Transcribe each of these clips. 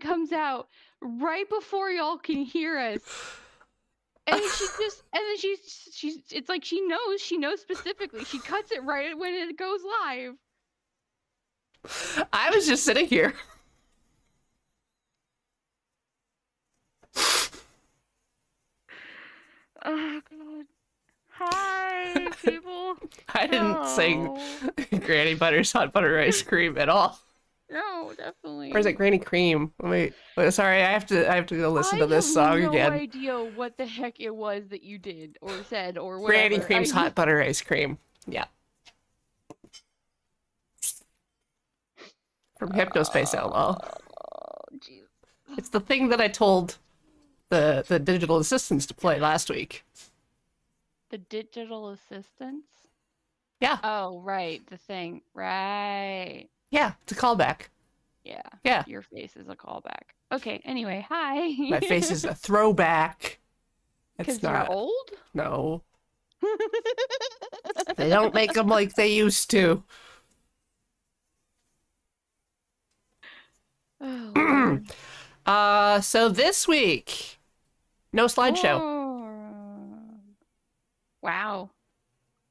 comes out right before y'all can hear us. And she just and then she's she's it's like she knows, she knows specifically. She cuts it right when it goes live. I was just sitting here. Oh god. Hi, people. I didn't sing Granny Butter's hot butter ice cream at all. No, definitely. Or is it Granny Cream? Wait, wait, sorry, I have to I have to go listen I to this song again. I have no idea what the heck it was that you did or said or whatever. Granny Cream's I- hot butter ice cream. Yeah. From Hypnospace Outlaw. Oh, jeez. It's the thing that I told the the digital assistants to play last week. The digital assistants? Yeah. Oh, right. The thing. Right. Yeah, it's a callback. Yeah. Yeah. Your face is a callback. Okay. Anyway, hi. My face is a throwback. It's you're not. old? No. They don't make them like they used to. Oh, Uh, so this week, no slideshow. Oh. Wow.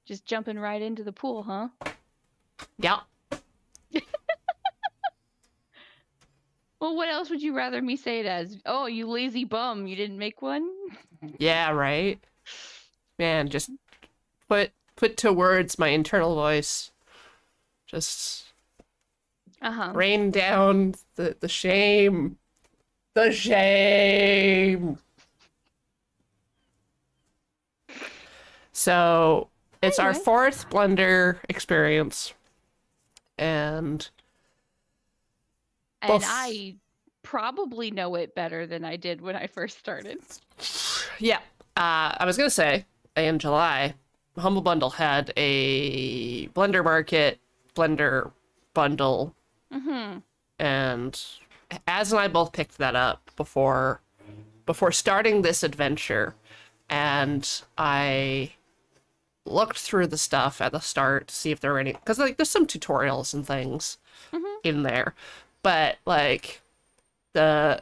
Just jumping right into the pool, huh? Yeah. Well, what else would you rather me say it as? Oh, you lazy bum, you didn't make one? Yeah, right. Man, just put put to words my internal voice. Just Uh-huh. rain down the the shame. The shame. So it's our fourth blender experience. And And Oof. I probably know it better than I did when I first started. yeah, uh, I was gonna say in July, Humble Bundle had a Blender Market Blender bundle, Mm-hmm. and Az and I both picked that up before before starting this adventure, and I looked through the stuff at the start to see if there were any because like there's some tutorials and things Mhm. in there, but like the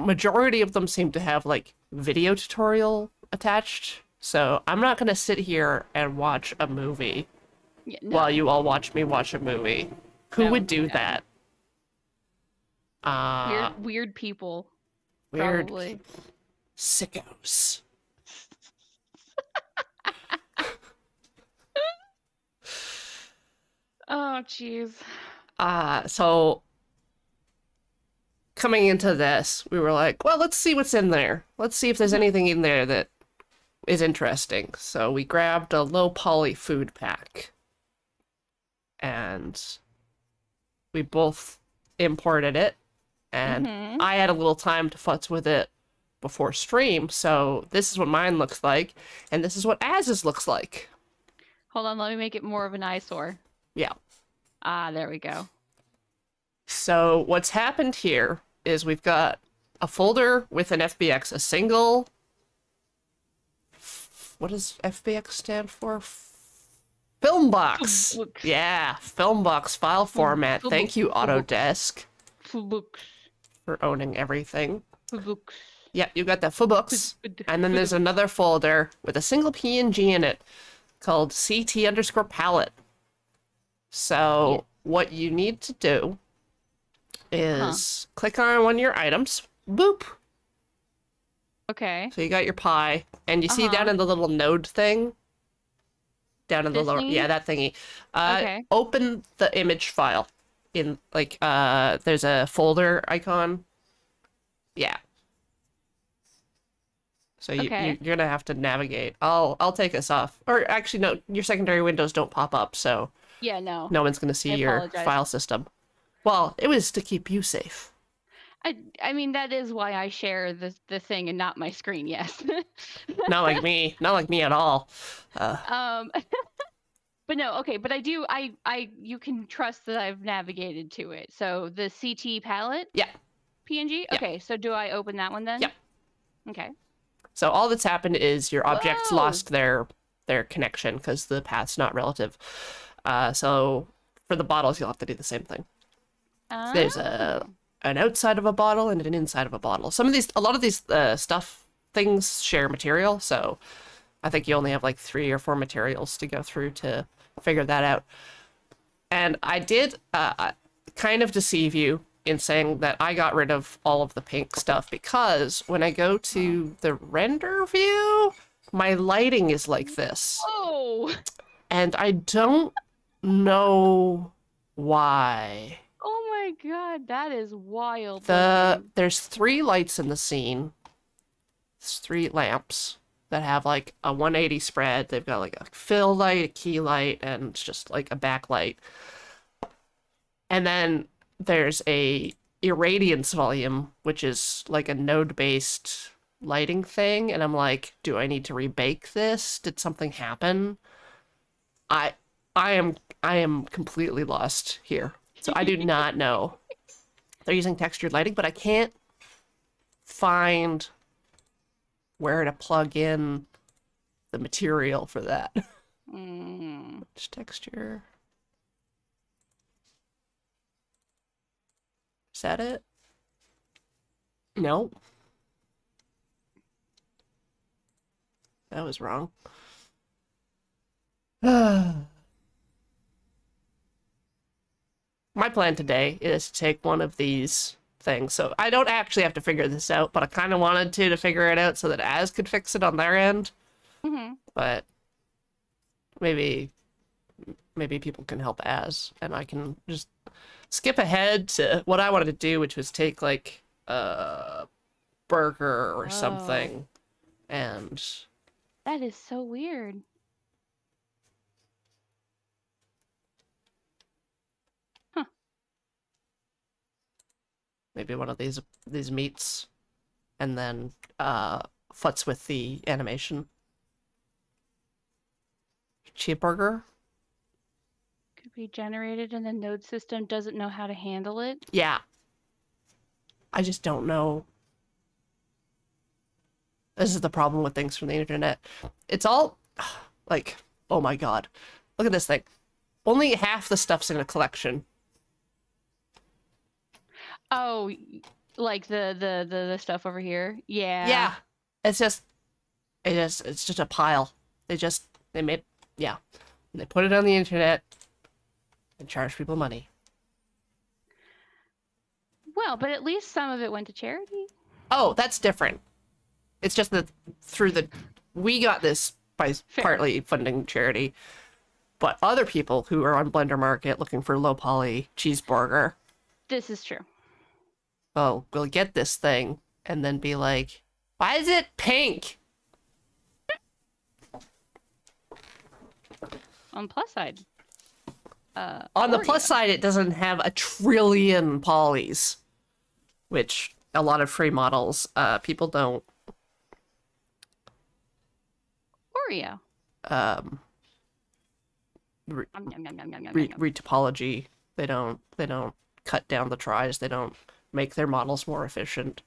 majority of them seem to have like video tutorial attached. So I'm not gonna sit here and watch a movie Yeah, no. while you all watch me watch a movie. Who No, would do no. that? Uh, weird, weird people. weird Probably. sickos. Oh, jeez. Uh, so coming into this, we were like, well, let's see what's in there. Let's see if there's anything in there that is interesting. So we grabbed a low poly food pack. And we both imported it. And Mhm. I had a little time to futz with it before stream. So this is what mine looks like. And this is what Az's looks like. Hold on, let me make it more of an eyesore. Yeah. Ah, there we go. So what's happened here is we've got a folder with an FBX, a single. What does FBX stand for? Film box. Yeah, film box file format. Thank you. Autodesk, for owning everything. Books. Yep, you got the books, and then there's another folder with a single PNG in it called CT underscore palette. So what you need to do is click on one of your items. Boop. Okay. So you got your pie, and you see Uh-huh. down in the little node thing. Down in the lower, thingy? yeah, that thingy. Uh, Okay. Open the image file in like uh, there's a folder icon. Yeah. So you, Okay. you you're gonna have to navigate. I'll I'll take us off. Or actually, no, your secondary windows don't pop up, so Yeah, no. no one's gonna see I your apologize. file system. Well, it was to keep you safe. I I mean that is why I share the the thing and not my screen. Yes. Not like me. Not like me at all. Uh, um. But no, okay, but I do I I you can trust that I've navigated to it. So the CT palette yeah. PNG? Yeah. Okay, so do I open that one then? Yep. Okay. So all that's happened is your objects Whoa. lost their their connection because the path's not relative. Uh, so for the bottles, you'll have to do the same thing. There's a Oh. an outside of a bottle and an inside of a bottle. Some of these, a lot of these uh, stuff things share material, so I think you only have like three or four materials to go through to figure that out. And I did uh, kind of deceive you in saying that I got rid of all of the pink stuff because when I go to the render view, my lighting is like this. Oh. And I don't know why. My god, that is wild. The looking. there's three lights in the scene. It's three lamps that have like a 180 spread. They've got like a fill light, a key light, and just like a backlight. And then there's a irradiance volume, which is like a node-based lighting thing. And I'm like, do I need to rebake this? Did something happen? I I am I am completely lost here. So I do not know. They're using textured lighting, but I can't find where to plug in the material for that. Mm. Which texture? Is that it? No. That was wrong. My plan today is to take one of these things. So I don't actually have to figure this out, but I kind of wanted to to figure it out so that Az could fix it on their end. hmm But maybe maybe people can help Az and I can just skip ahead to what I wanted to do, which was take like a burger or Oh. something and That is so weird. Maybe one of these these meats and then uh futz with the animation. Cheeseburger? Could be generated and the node system doesn't know how to handle it. Yeah. I just don't know. This is the problem with things from the internet. It's all like, oh my god. Look at this thing. Only half the stuff's in a collection. Oh, like the the the, the stuff over here. Yeah. Yeah. It's just it is it's just a pile. They just they made yeah. And they put it on the internet and charge people money. Well, but at least some of it went to charity. Oh, that's different. It's just that through the we got this by Fair. partly funding charity, but other people who are on Blender Market looking for low poly cheeseburger, This is true. Oh, we'll get this thing and then be like, "Why is it pink?" On the plus side. Uh, On the plus side, it doesn't have a trillion polys, which a lot of free models, uh, people don't Oreo. um, Yum, yum, yum, yum, yum, re- retopology. They don't they don't cut down the tris. They don't make their models more efficient.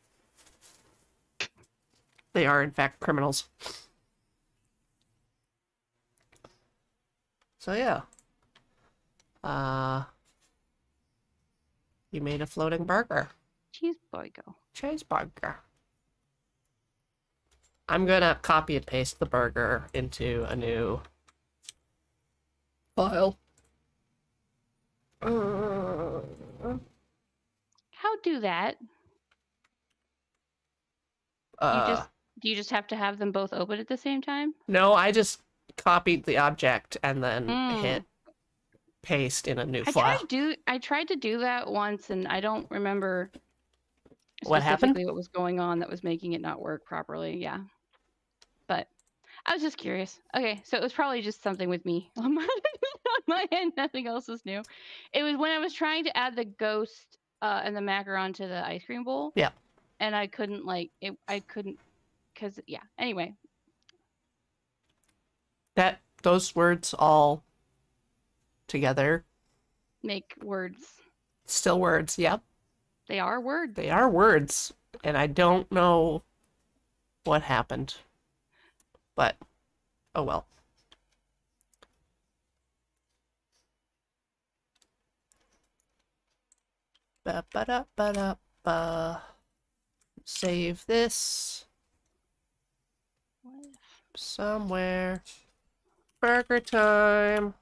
They are in fact criminals. So yeah. Uh you made a floating burger. Cheeseburger. Cheeseburger. I'm gonna copy and paste the burger into a new file. Uh, How do that? uh, you just do you just have to have them both open at the same time? No, I just copied the object and then Mm. hit paste in a new I file. tried do I tried to do that once and I don't remember What happened? specifically what was going on that was making it not work properly. Yeah. But I was just curious. Okay, so it was probably just something with me on my, on my end. Nothing else was new. It was when I was trying to add the ghost uh, and the macaron to the ice cream bowl. Yeah. And I couldn't like it. I couldn't because yeah. Anyway, That those words all together, make words. still words. Yep, They are words. they are words, and I don't know what happened. But, oh well. Ba ba da ba da ba. Save this somewhere. Burger time.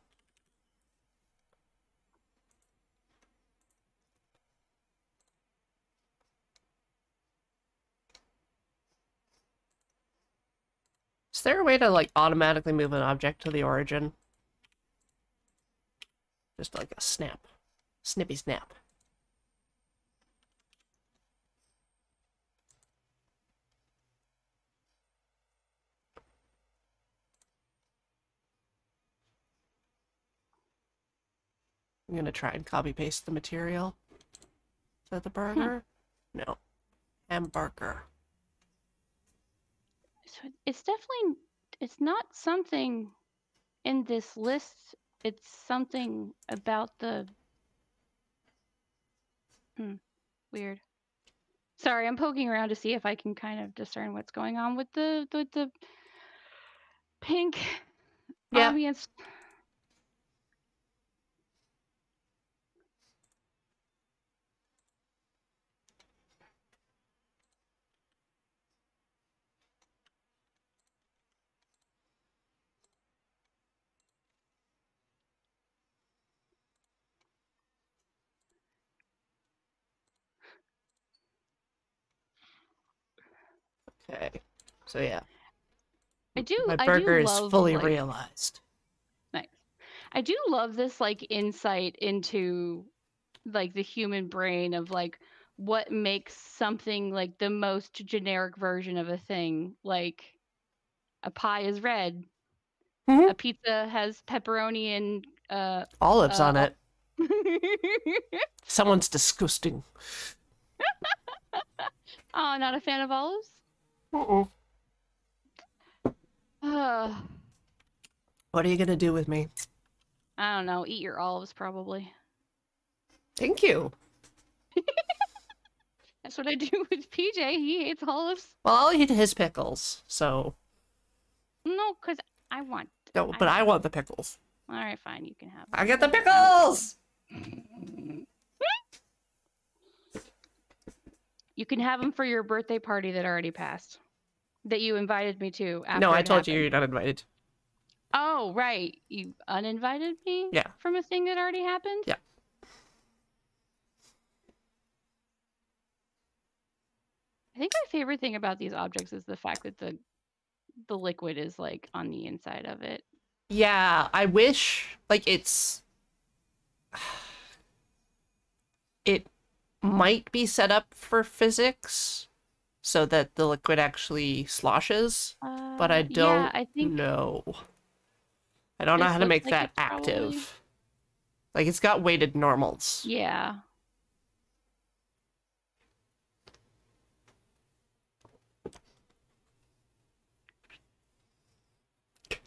Is there a way to like automatically move an object to the origin? Just like a snap. Snippy snap. I'm gonna try and copy paste the material. Is that the burger? No. Hamburger. So it's definitely it's not something in this list. It's something about the hmm, weird. Sorry, I'm poking around to see if I can kind of discern what's going on with the with the pink Yeah. ambience. Okay. So yeah, I do my burger do is love fully like, realized. Nice. I do love this like insight into like the human brain of like what makes something like the most generic version of a thing. Like a pie is red, Mhm. a pizza has pepperoni and uh Olives on Uh, it. Someone's disgusting. Oh, not a fan of olives? Uh-uh. Uh, What are you gonna do with me? I don't know. Eat your olives, probably. Thank you. That's what I do with PJ. He hates olives. Well, I'll eat his pickles. So No, because I want. no, but I want the pickles. All right, fine. You can have. I get the pickles. You can have them for your birthday party that already passed, that you invited me to. After No, I told you you're not invited. Oh, right. You uninvited me. Yeah. From a thing that already happened. Yeah. I think my favorite thing about these objects is the fact that the the liquid is like on the inside of it. Yeah, I wish like it's it might be set up for physics so that the liquid actually sloshes, but I Uh, don't Yeah, I think know. I don't know how to make like that probably- active. Like it's got weighted normals. Yeah.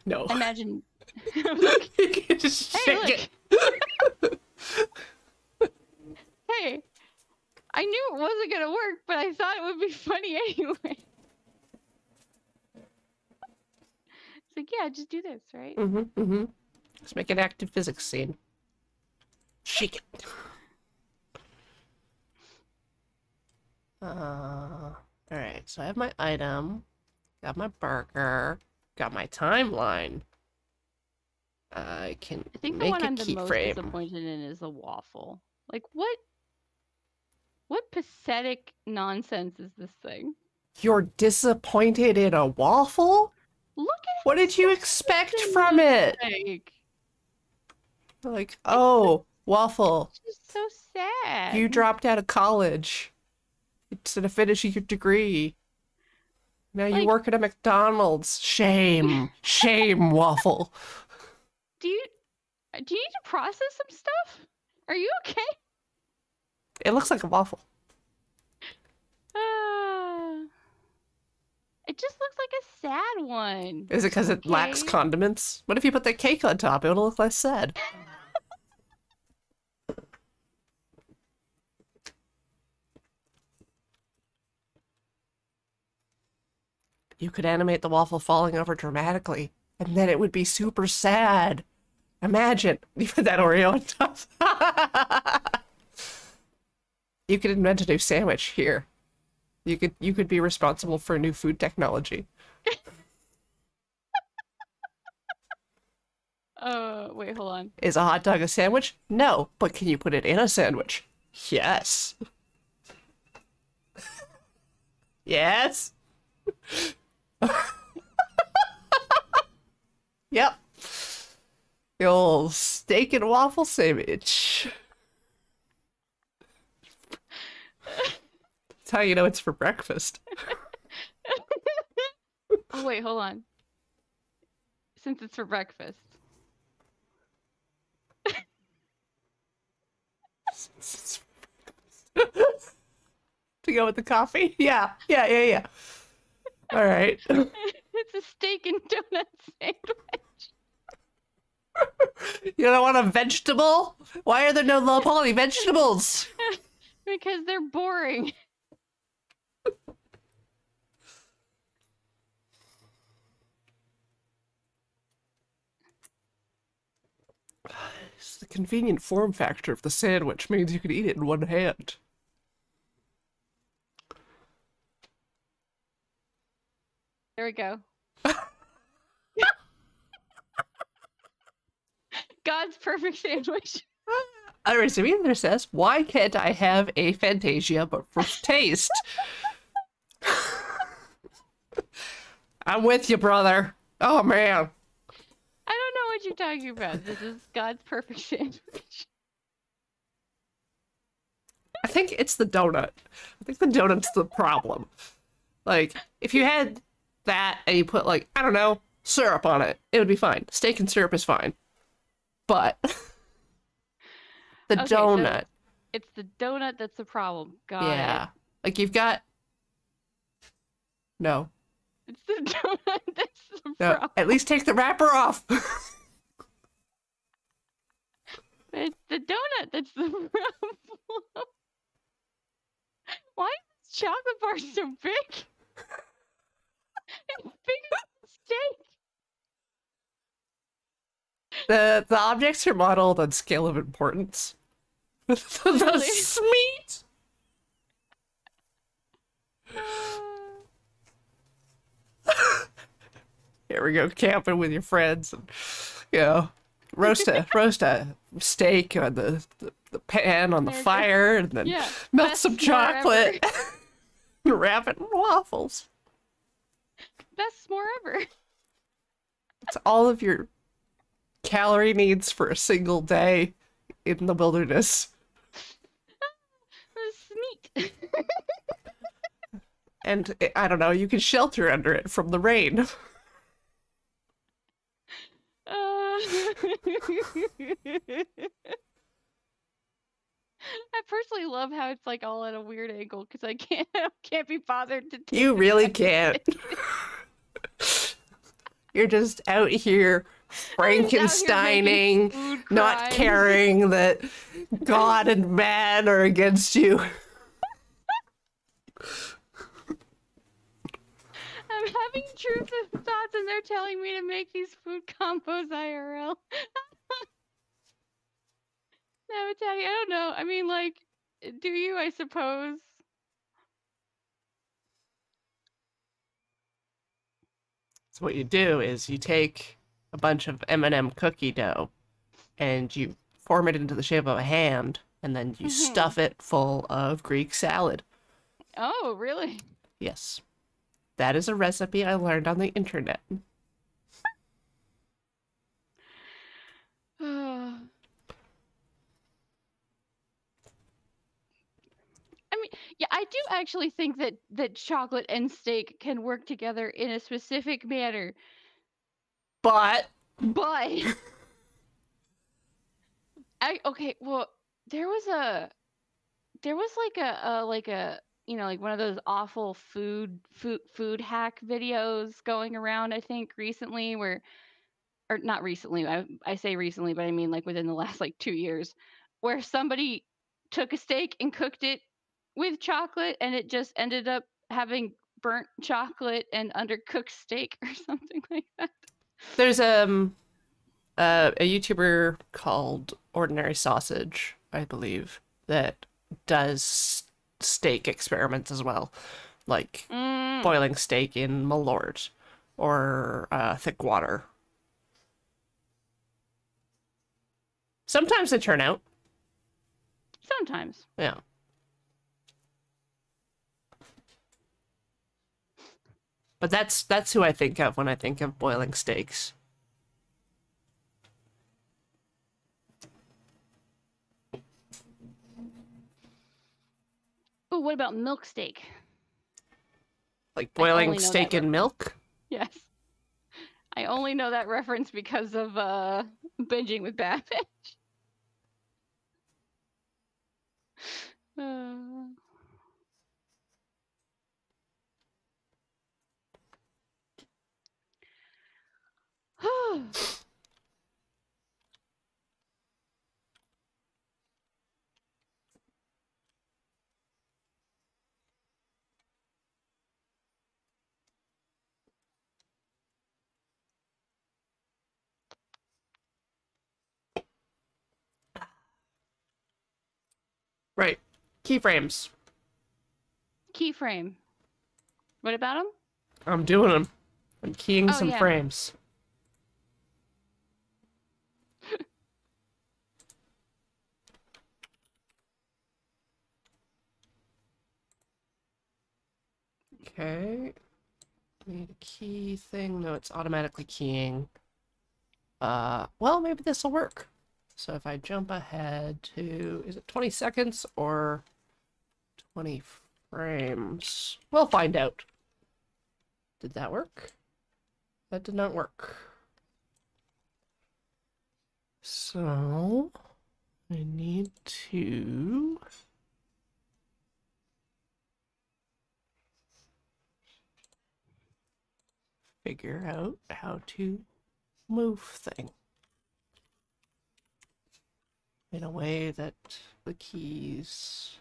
No. Imagine. Like, you can just Hey, shake look. it. hey, I knew it wasn't gonna work, but I thought it would be funny anyway. It's like, yeah, just do this, right? Mm-hmm. Mm-hmm. Let's make an active physics scene. Shake it. Uh, alright, so I have my item, got my burger, got my timeline. I can I think the one I'm the most keyframe. disappointed in is the waffle. Like, what? What pathetic nonsense is this thing? You're disappointed in a waffle? Look at What did you expect from it? Like, Like, oh, waffle. it's just so sad. You dropped out of college instead of finishing your degree. Now you Like- work at a McDonald's. Shame. Shame, waffle. Do you do you need to process some stuff? Are you okay? It looks like a waffle. Uh, it just looks like a sad one. Is it because it lacks condiments? What if you put the cake on top? It'll look less sad. you could animate the waffle falling over dramatically, and then it would be super sad. Imagine you put that Oreo on top. you could invent a new sandwich here. You could you could be responsible for new food technology. uh, wait, hold on. Is a hot dog a sandwich? No, but can you put it in a sandwich? Yes. yes. yep. The old steak and waffle sandwich. That's how you know it's for breakfast. oh, wait, hold on. Since it's for breakfast. to go with the coffee? Yeah, yeah, yeah, yeah. All right. it's a steak and donut sandwich. you don't want a vegetable? Why are there no low poly vegetables? because they're boring. the convenient form factor of the sandwich means you can eat it in one hand. There we go. God's perfect sandwich. Aristometer says, Why can't I have a Fantasia but for taste? I'm with you, brother. Oh, man. What you're talking about. This is God's perfect sandwich. I think it's the donut. I think the donut's the problem. Like, if you had that and you put, like, I don't know, syrup on it, it would be fine. Steak and syrup is fine. But the okay, donut. So it's the donut that's the problem. Got yeah. It. Like you've got. No. It's the donut that's the no, problem. At least take the wrapper off. it's the donut that's the problem. Why is this chocolate bar so big? it's big as a steak. The the objects are modeled on scale of importance. the, the smeat. Here we go camping with your friends and you know roast a roast a steak on the, the, the pan on the fire and then yeah, melt some chocolate and wrap it in waffles. Best s'more ever. It's all of your calorie needs for a single day in the wilderness. Neat. and eh, I don't know, you can shelter under it from the rain. Uh... I personally love how it's like all at a weird angle because I can't I can't be bothered to. you really can't. You're just out here Frankensteining, not caring that God and man are against you. I'm having intrusive thoughts and they're telling me to make these food combos IRL. no, Teddy, I don't know. I mean, like, do you, I suppose? So what you do is you take a bunch of M&M cookie dough and you form it into the shape of a hand and then you mm-hmm. stuff it full of Greek salad. Oh, really? Yes. That is a recipe I learned on the internet. I mean, yeah, I do actually think that that chocolate and steak can work together in a specific manner but but I okay, well, there was a there was like a, a like a you know like one of those awful food food food hack videos going around I think recently where or not recently I, I say recently but I mean like within the last like 2 years where somebody took a steak and cooked it with chocolate and it just ended up having burnt chocolate and undercooked steak or something like that. There's um uh, a YouTuber called Ordinary Sausage, I believe, that does steak experiments as well, like Mm, boiling steak in Malort or uh, thick water. Sometimes they turn out. sometimes. Yeah. But that's that's who I think of when I think of boiling steaks. What about milk steak? Like boiling steak in milk. Yes. I only know that reference because of uh binging with Babish. Uh, Right. Keyframes. Keyframe. What about them? I'm doing them. I'm keying Oh, some yeah. frames. okay. Need a key thing. No, it's automatically keying. Uh, well, maybe this will work. So if I jump ahead to, is it 20 seconds or 20 frames? We'll find out. Did that work? That did not work. So, I need to... figure out how to move things in a way that the keys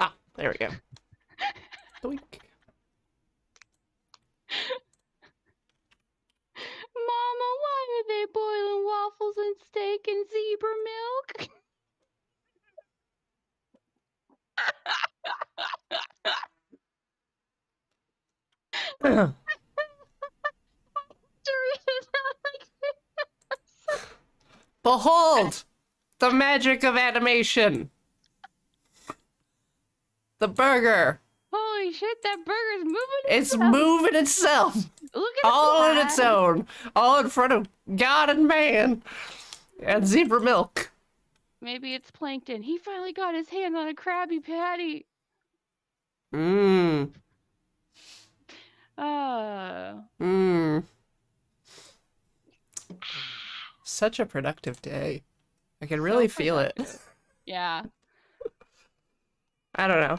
Ah, there we go. Doink. Mama, why are they boiling waffles and steak and zebra milk? Behold the magic of animation. The burger. Holy shit, that burger's moving. It's itself. moving itself Look at it! all on its own, all in front of God and man and zebra milk. Maybe it's plankton. He finally got his hand on a Krabby Patty. Mmm. Uh, Mmm. Such a productive day. I can really feel it. yeah. I don't know.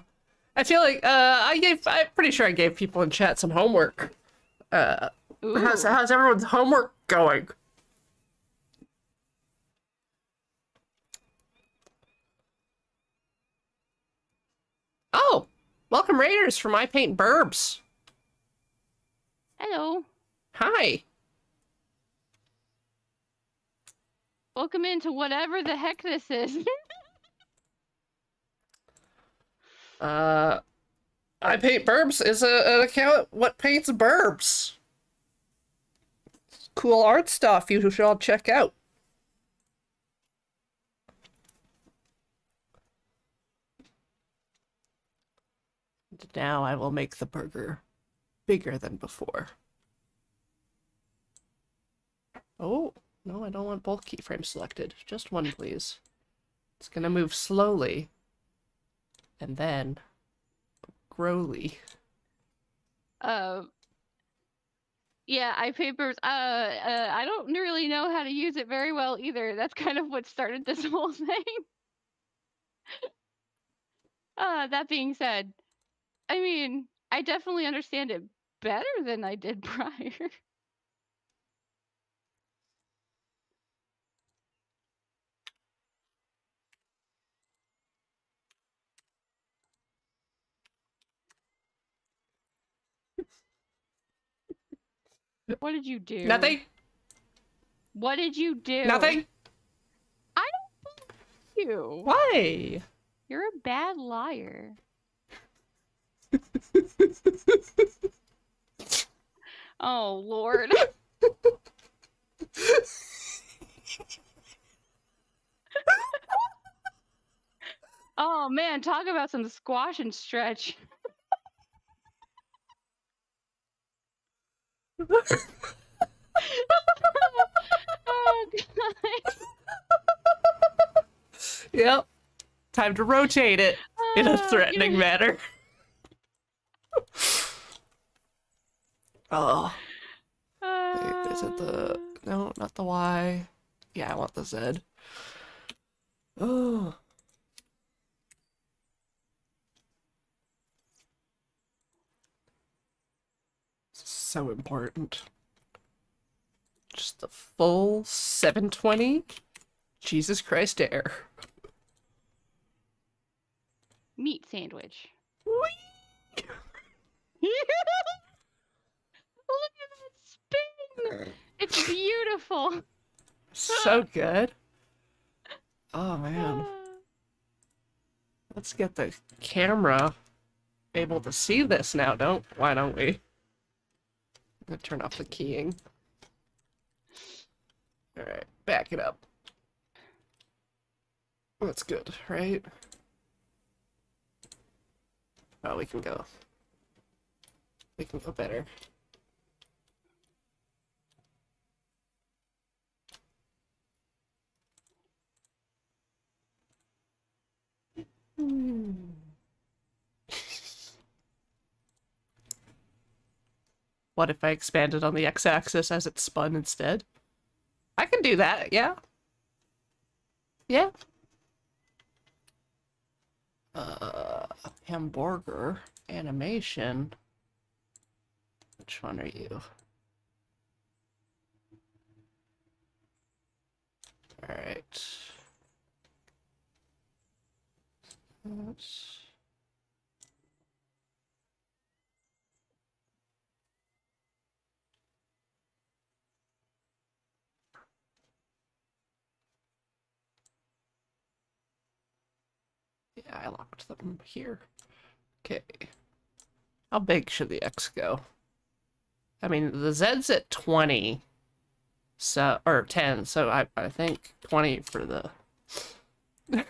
I feel like uh, I gave. I'm pretty sure I gave people in chat some homework. Uh, how's how's everyone's homework going? Oh, welcome Raiders from I Paint Burbs. Hello. Hi. Welcome into whatever the heck this is. Uh, I Paint Burbs is a, an account what paints burbs. Cool art stuff you should all check out. Now I will make the burger bigger than before. Oh, no, I don't want both keyframes selected. Just one, please. It's gonna move slowly and then growly. uh, yeah, I papers. Uh, uh, I don't really know how to use it very well either. That's kind of what started this whole thing. Uh, that being said, I mean, I definitely understand it better than I did prior. What did you do? Nothing. What did you do? Nothing. I don't believe you. Why? You're a bad liar. oh lord. oh man, talk about some squash and stretch. Oh. Yep. Time to rotate it in a Uh, threatening manner. oh. Wait, is it the... No, not the Y. Yeah, I want the Z. Oh. So important. Just the full 720? Jesus Christ air. meat sandwich. Whee! Look at that spin. It's beautiful. So good. Oh man. Let's get the camera able to see this now, don't why don't we? I'm gonna turn off the keying. Alright, back it up. That's good, right? Oh, we can go. We can go better. Hmm. What if I expanded on the x-axis as it spun instead? I can do that, yeah. Yeah. Uh, hamburger animation. Which one are you? All right. Yeah, I locked them here. Okay. How big should the X go? I mean, the Z's at 20. So, or 10, so I, I think 20 for the...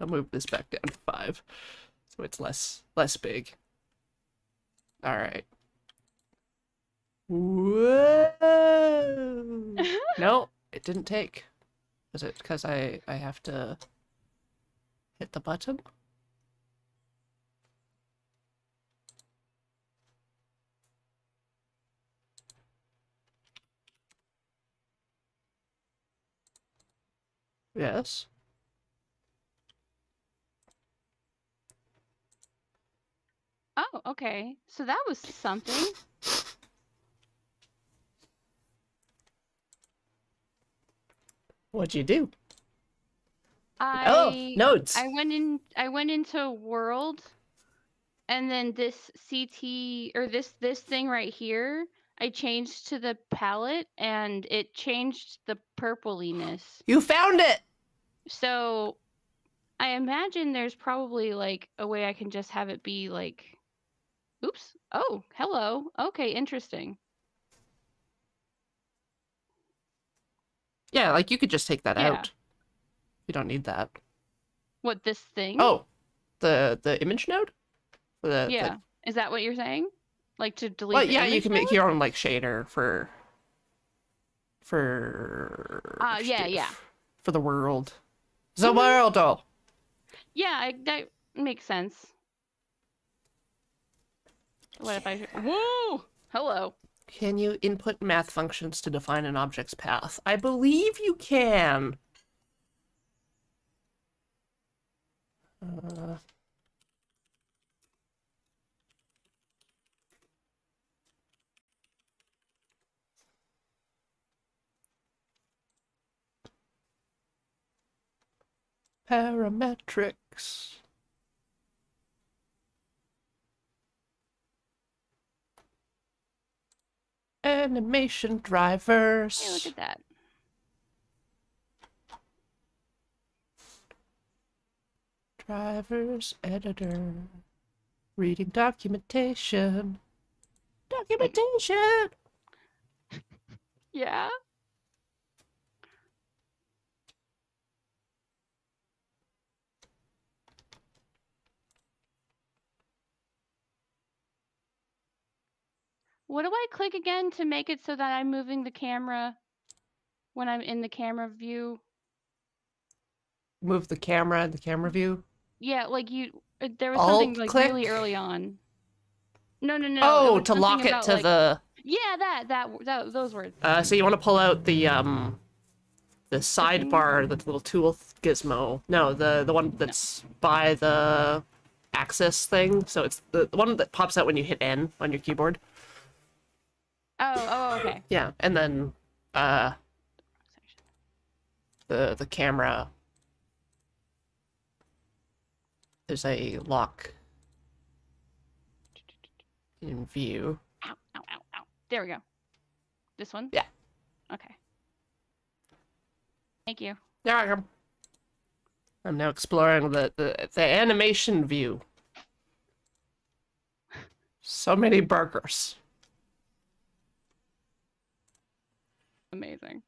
I'll move this back down to 5. So it's less, less big. Alright. Whoa! no, it didn't take. Is it because I, I have to hit the button? Yes. Oh, okay. So that was something. What'd you do? Oh, I oh, nodes. I went in I went into world and then this CT or this this thing right here I changed to the palette and it changed the purpliness. You found it! So I imagine there's probably like a way I can just have it be like oops. Oh, hello. Okay, interesting. Yeah, like you could just take that Yeah. out. You don't need that. What this thing? Oh, the the image node. The, the- yeah. Is that what you're saying? Like to delete well, the yeah, you can make your own like shader for for. Uh, yeah, yeah. For the world. The Mhm. world. Oh. Yeah, I, that makes sense. What if I? Whoa! Hello. Can you input math functions to define an object's path? I believe you can. Uh, parametrics. Animation drivers. Hey, look at that. Drivers editor. Reading documentation. Documentation. Yeah. What do I click again to make it so that I'm moving the camera when I'm in the camera view? Move the camera, the camera view. Yeah, like you, uh, there was something Alt like really early on. No, no, no. it oh, to lock something it to like- the. Yeah, that, that, that, those words. Uh, so you want to pull out the um, the sidebar, the little tool gizmo. No, the the one that's by the access thing. So it's the, the one that pops out when you hit N on your keyboard. Oh, oh, okay. Yeah, and then uh, the the camera. There's a lock in view. Ow, ow, ow, ow. There we go. This one? Yeah. Okay. Thank you. There I am. I'm now exploring the, the, the animation view. So many burgers. Amazing.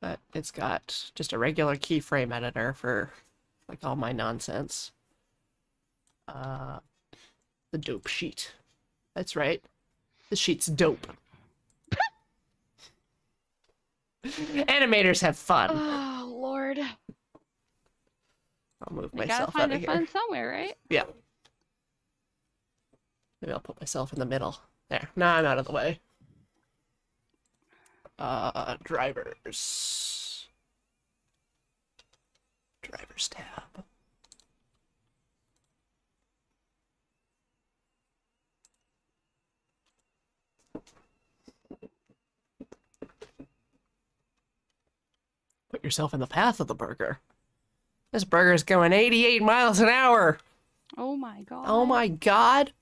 But it's got just a regular keyframe editor for like all my nonsense. Uh, the dope sheet. That's right. The sheet's dope. Animators have fun. Oh, Lord. I'll move gotta myself out find of here. fun somewhere, right? Yeah. Maybe I'll put myself in the middle. There. Now I'm out of the way. Uh, drivers. Drivers tab. Put yourself in the path of the burger. This burger's going 88 miles an hour. Oh my god. Oh my god.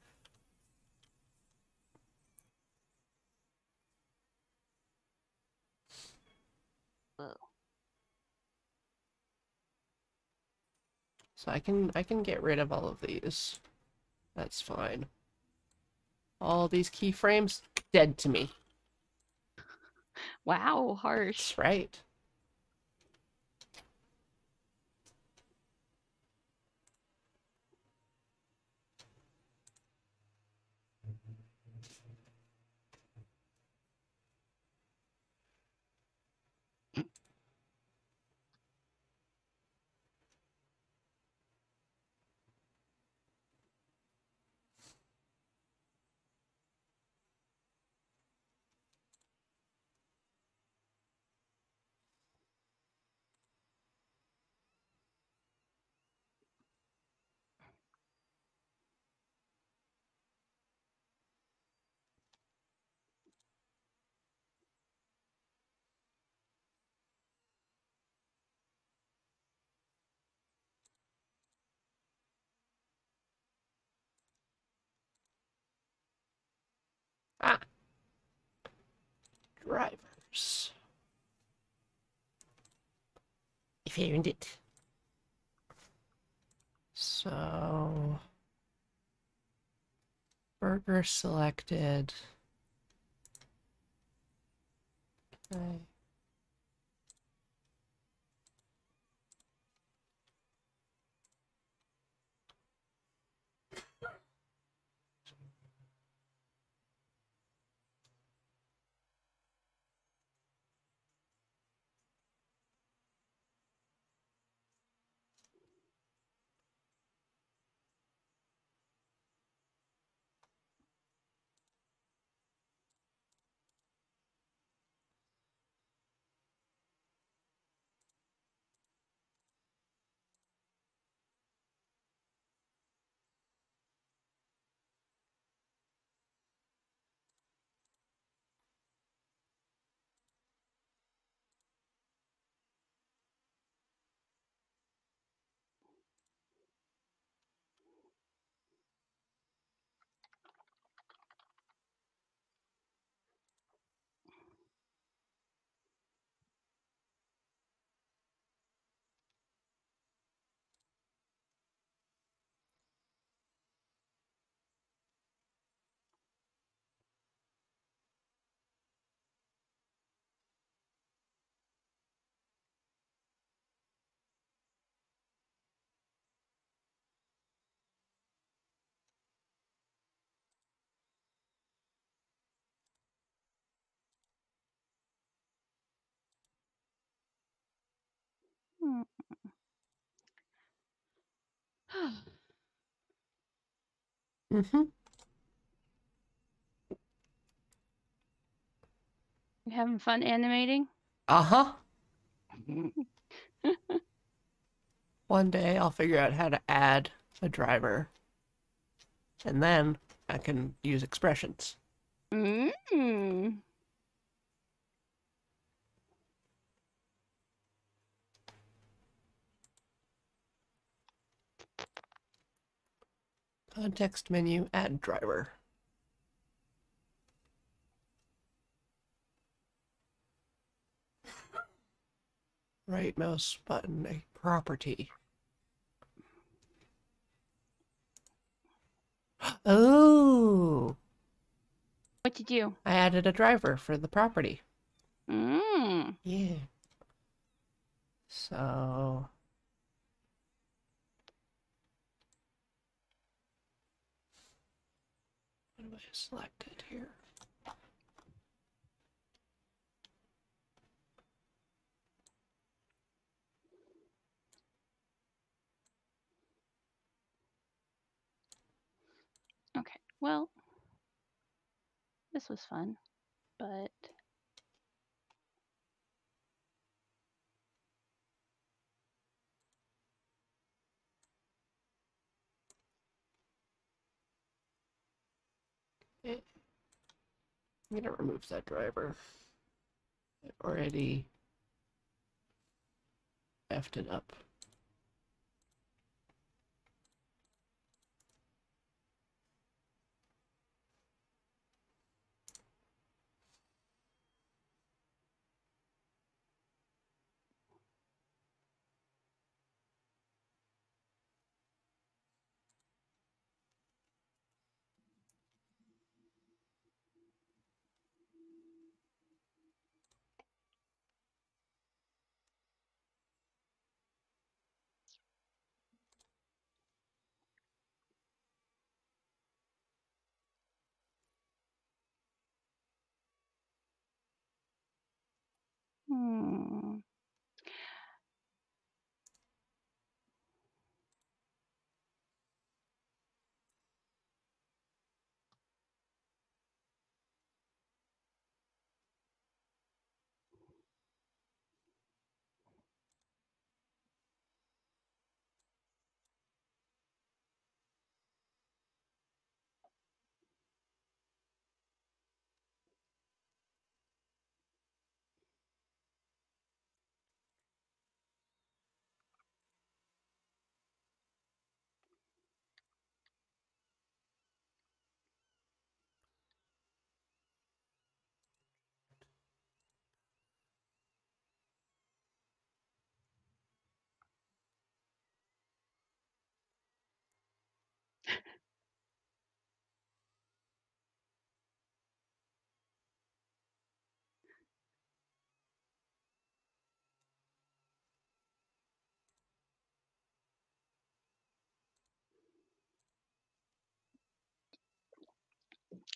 So I can I can get rid of all of these. That's fine. All these keyframes dead to me. Wow, harsh. That's right. Ah. Drivers. I found it. So burger selected. Okay. Mm-hmm. You having fun animating? Uh-huh. One day I'll figure out how to add a driver. And then I can use expressions. Mm. Context menu, add driver. Right mouse button, a property. Oh, What did you do? I added a driver for the property. Mm. Yeah. So. What do I select it here? Okay. Well, this was fun, but gonna remove that driver. I already effed it up. Hmm.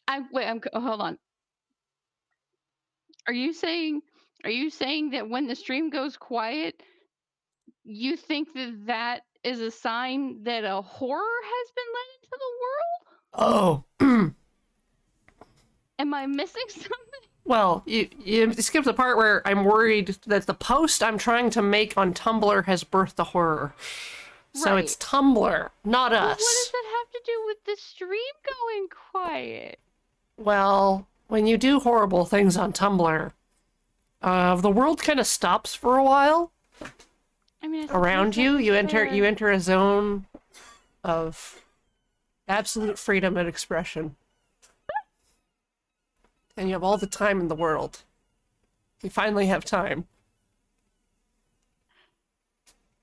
I wait. I'm. hold on. Are you saying? Are you saying that when the stream goes quiet, you think that that is a sign that a horror has been let into the world? Oh, Am I missing something? well, you, you skipped the part where I'm worried that the post I'm trying to make on Tumblr has birthed a horror. So it's Tumblr, not us. what does that have to do with the stream going quiet? Well, when you do horrible things on Tumblr, uh, the world kind of stops for a while I mean, around you. You enter you enter a zone of absolute freedom and expression, and you have all the time in the world. You finally have time.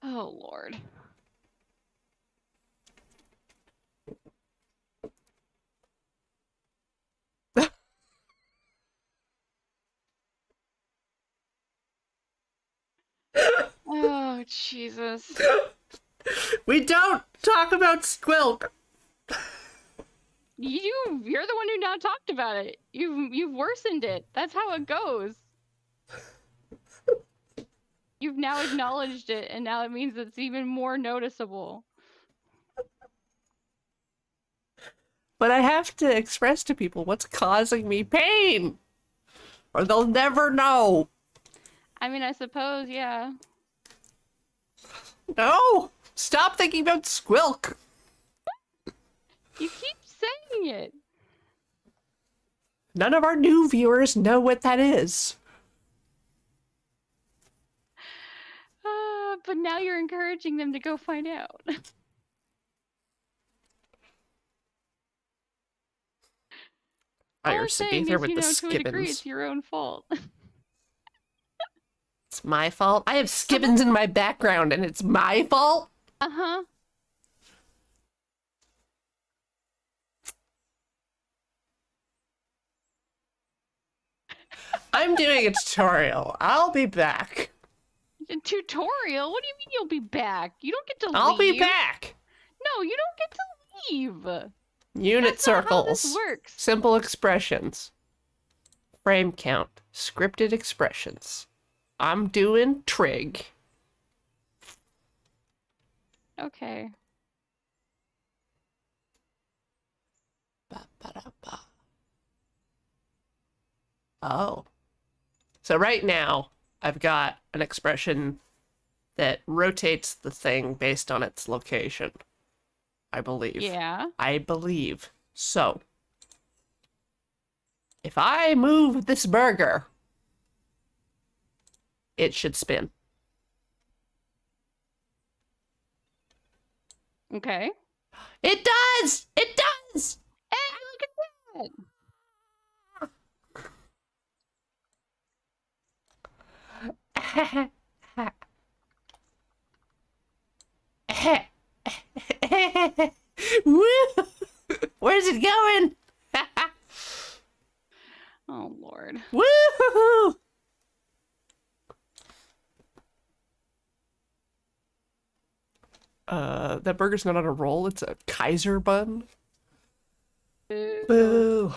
Oh lord. Oh Jesus. We don't talk about Squilk. You you're the one who now talked about it. You've you've worsened it. That's how it goes. You've now acknowledged it and now it means it's even more noticeable. but I have to express to people what's causing me pain, or they'll never know. I mean, I suppose, yeah. No! Stop thinking about Squilk! You keep saying it. None of our new viewers know what that is. Uh, but now you're encouraging them to go find out. I All I'm used to be saying there is, with you the know, to a degree, it's your own fault. It's my fault. I have skibbins in my background, and it's my fault. uh huh. I'm doing a tutorial. I'll be back. A tutorial? What do you mean you'll be back? You don't get to leave. I'll leave. be back. No, you don't get to leave. Unit That's circles. Simple expressions. Frame count. Scripted expressions. I'm doing trig. Okay. Ba, ba, ba. Oh. So right now, I've got an expression that rotates the thing based on its location. I believe. Yeah. I believe. So, if I move this burger, it should spin. Okay. It does! It does! Hey, look at that. Woo! Where's it going? Oh lord. Woo! Uh, that burger's not on a roll. It's a Kaiser bun. Boo. Boo.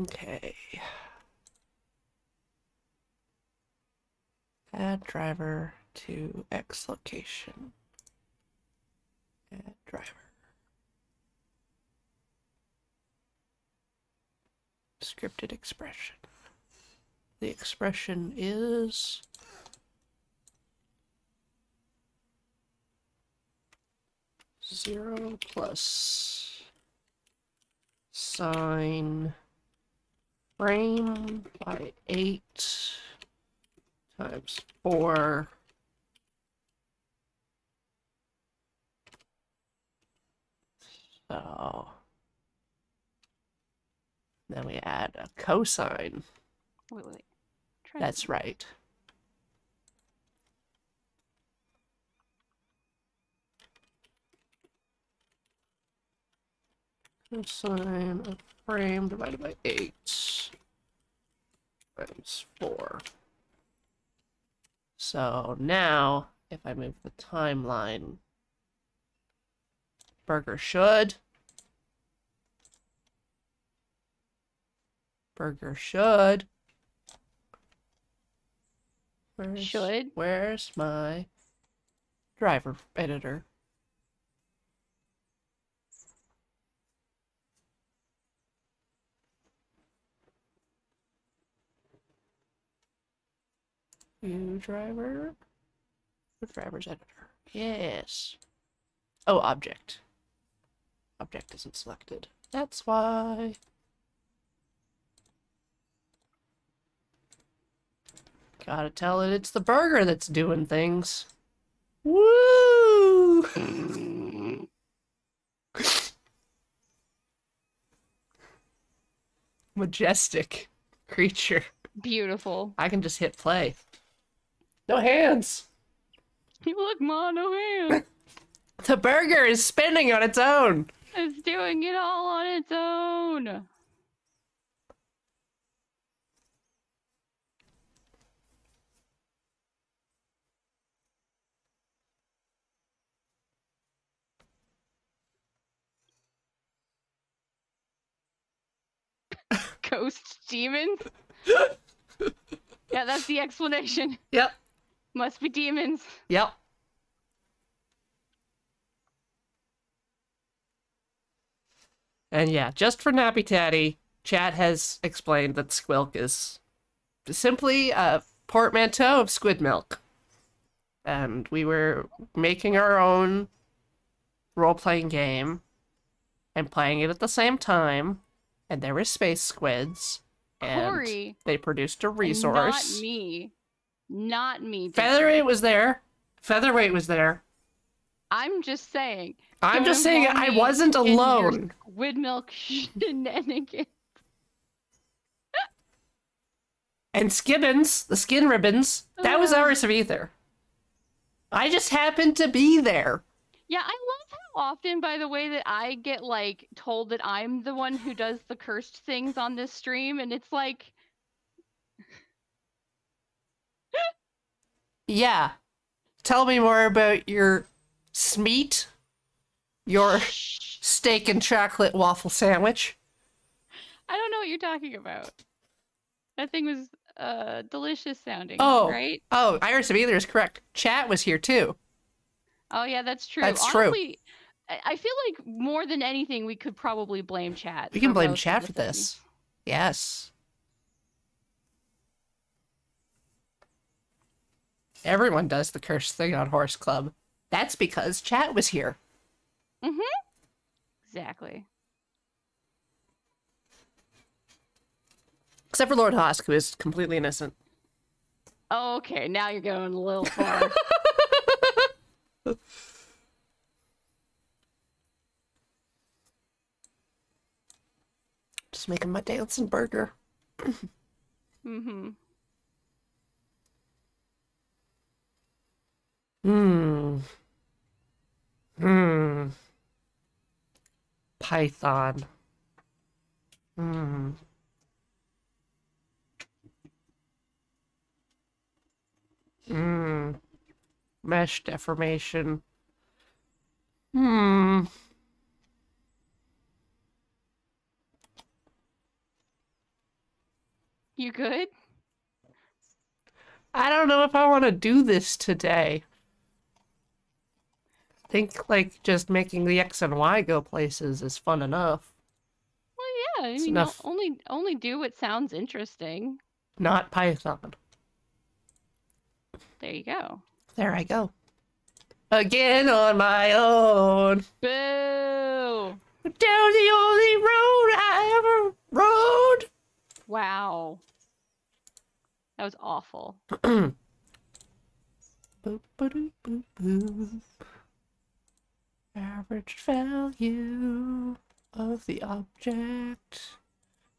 Okay. Add driver to X location. Add driver. Scripted expression. The expression is zero plus sine frame by eight times four. So then we add a cosine. Wait, wait. Try that's right cosine of frame divided by 8 times 4. So now, if I move the timeline, burger should. Burger should. Where's, Should? Where's my driver editor? View driver. View driver's editor. Yes. Oh, object. Object isn't selected. That's why. Gotta tell it it's the burger that's doing things. Woo! Majestic creature. Beautiful. I can just hit play. No hands. You look, Ma, no hand. The burger is spinning on its own. it's doing it all on its own. Ghost demons? yeah, that's the explanation. Yep. Must be demons. Yep. And yeah, just for Nappy Tatty, chat has explained that Squilk is simply a portmanteau of squid milk. And we were making our own role playing game and playing it at the same time. And there were space squids. And Cori, they produced a resource. Not me. Not me. Featherweight was there. Featherweight was there. I'm just saying. I'm just saying I wasn't alone. Squid milk shenanigans. And Skibbins, the skin ribbons, that was Iris of Ether. I just happened to be there. Yeah, I love how often, by the way, that I get like told that I'm the one who does the cursed things on this stream, and it's like, Yeah. Tell me more about your smeat, your steak and chocolate waffle sandwich. I don't know what you're talking about. That thing was uh delicious sounding. Oh. right? Oh, Iris of Ether is correct. Chat was here too. Oh yeah, that's true. That's true. Honestly, I I feel like more than anything, we could probably blame chat. We can blame chat for things. this. Yes. Everyone does the cursed thing on Horse Club. That's because chat was here. Mm-hmm. Exactly. Except for Lord Hosk, who is completely innocent. Okay, now you're going a little far. Just making my dancing burger. mm-hmm. Hmm. Hmm. Python. Hmm. Hmm. Mesh deformation. Hmm. You good? I don't know if I want to do this today. I think like just making the X and Y go places is fun enough. Well, yeah. I It's mean, enough. only only do what sounds interesting. Not Python. There you go. There I go. Again on my own. Boo! Down the only road I ever rode. Wow. That was awful. Boop, boop, boop. Average value of the object.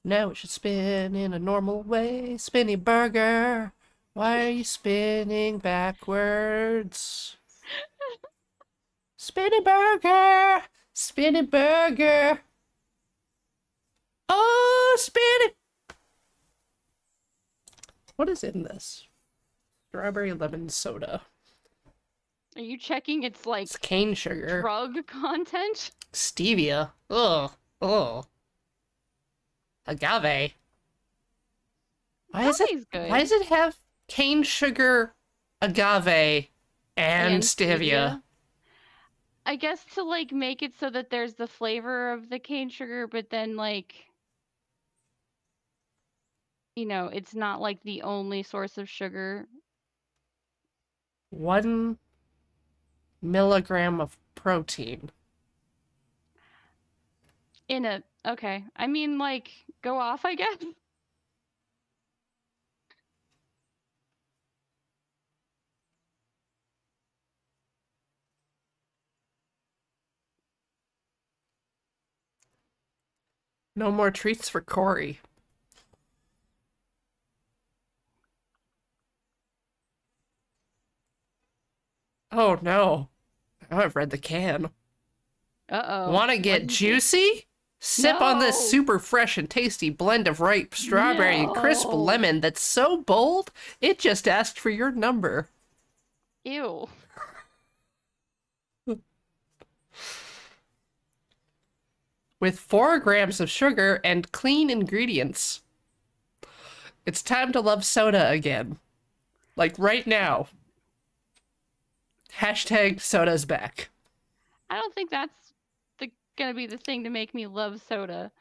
Now it should spin in a normal way. Spinny burger. Why are you spinning backwards? Spinny burger. Spinny burger. Oh, spinny. What is in this? Strawberry lemon soda. Are you checking its like It's cane sugar. drug content? Stevia. Ugh. Ugh. Agave. Why is it? Good. Why does it have cane sugar, agave, and, stevia? I guess to like make it so that there's the flavor of the cane sugar, but then like you know, it's not like the only source of sugar. One milligram of protein. In a okay. I mean like go off, I guess. No more treats for Cori. Oh no. Now I've read the can. Uh oh. Want to get juicy? Sip on this super fresh and tasty blend of ripe strawberry and crisp lemon that's so bold, it just asked for your number. Ew. With four grams of sugar and clean ingredients. It's time to love soda again. Like right now. Hashtag soda's back. I don't think that's the gonna be the thing to make me love soda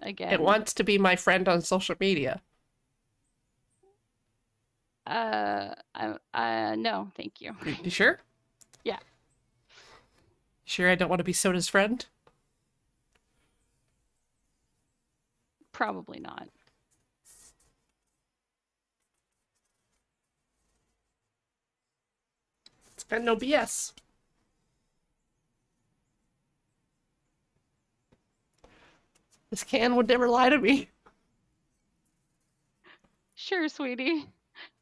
again. It wants to be my friend on social media. Uh, I, uh, no, thank you. You, you sure? Yeah. Sure, I don't want to be Soda's friend. Probably not. It's no BS. This can would never lie to me. Sure, sweetie.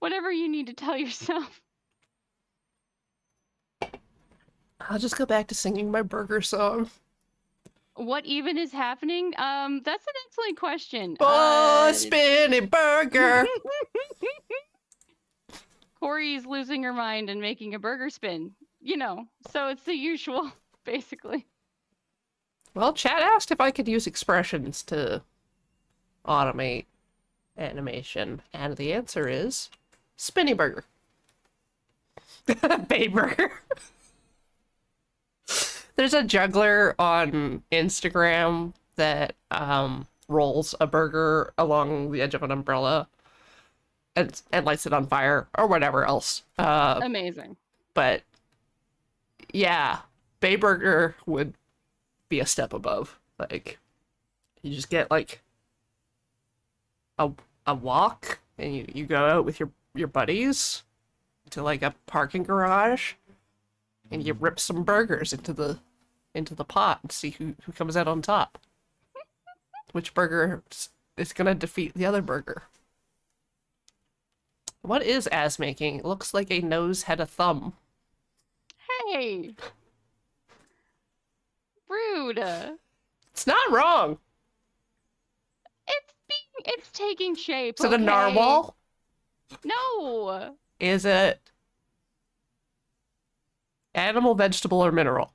Whatever you need to tell yourself. I'll just go back to singing my burger song. What even is happening? Um, that's an excellent question. Oh, Uh, spinny burger. Cori's losing her mind and making a burger spin. You know, so it's the usual, basically. well, Chad asked if I could use expressions to automate animation, and the answer is spinny burger. Bay burger. There's a juggler on Instagram that um, rolls a burger along the edge of an umbrella and, and lights it on fire or whatever else. Uh, Amazing. but yeah, Bay Burger would be a step above. Like, you just get like a a walk, and you you go out with your your buddies to like a parking garage, and you rip some burgers into the into the pot and see who who comes out on top. Which burger is gonna defeat the other burger? What is Az making? It looks like a nose had a thumb. Hey! Rude. It's not wrong. It's being, it's taking shape. Is it a narwhal? No. Is it animal, vegetable, or mineral?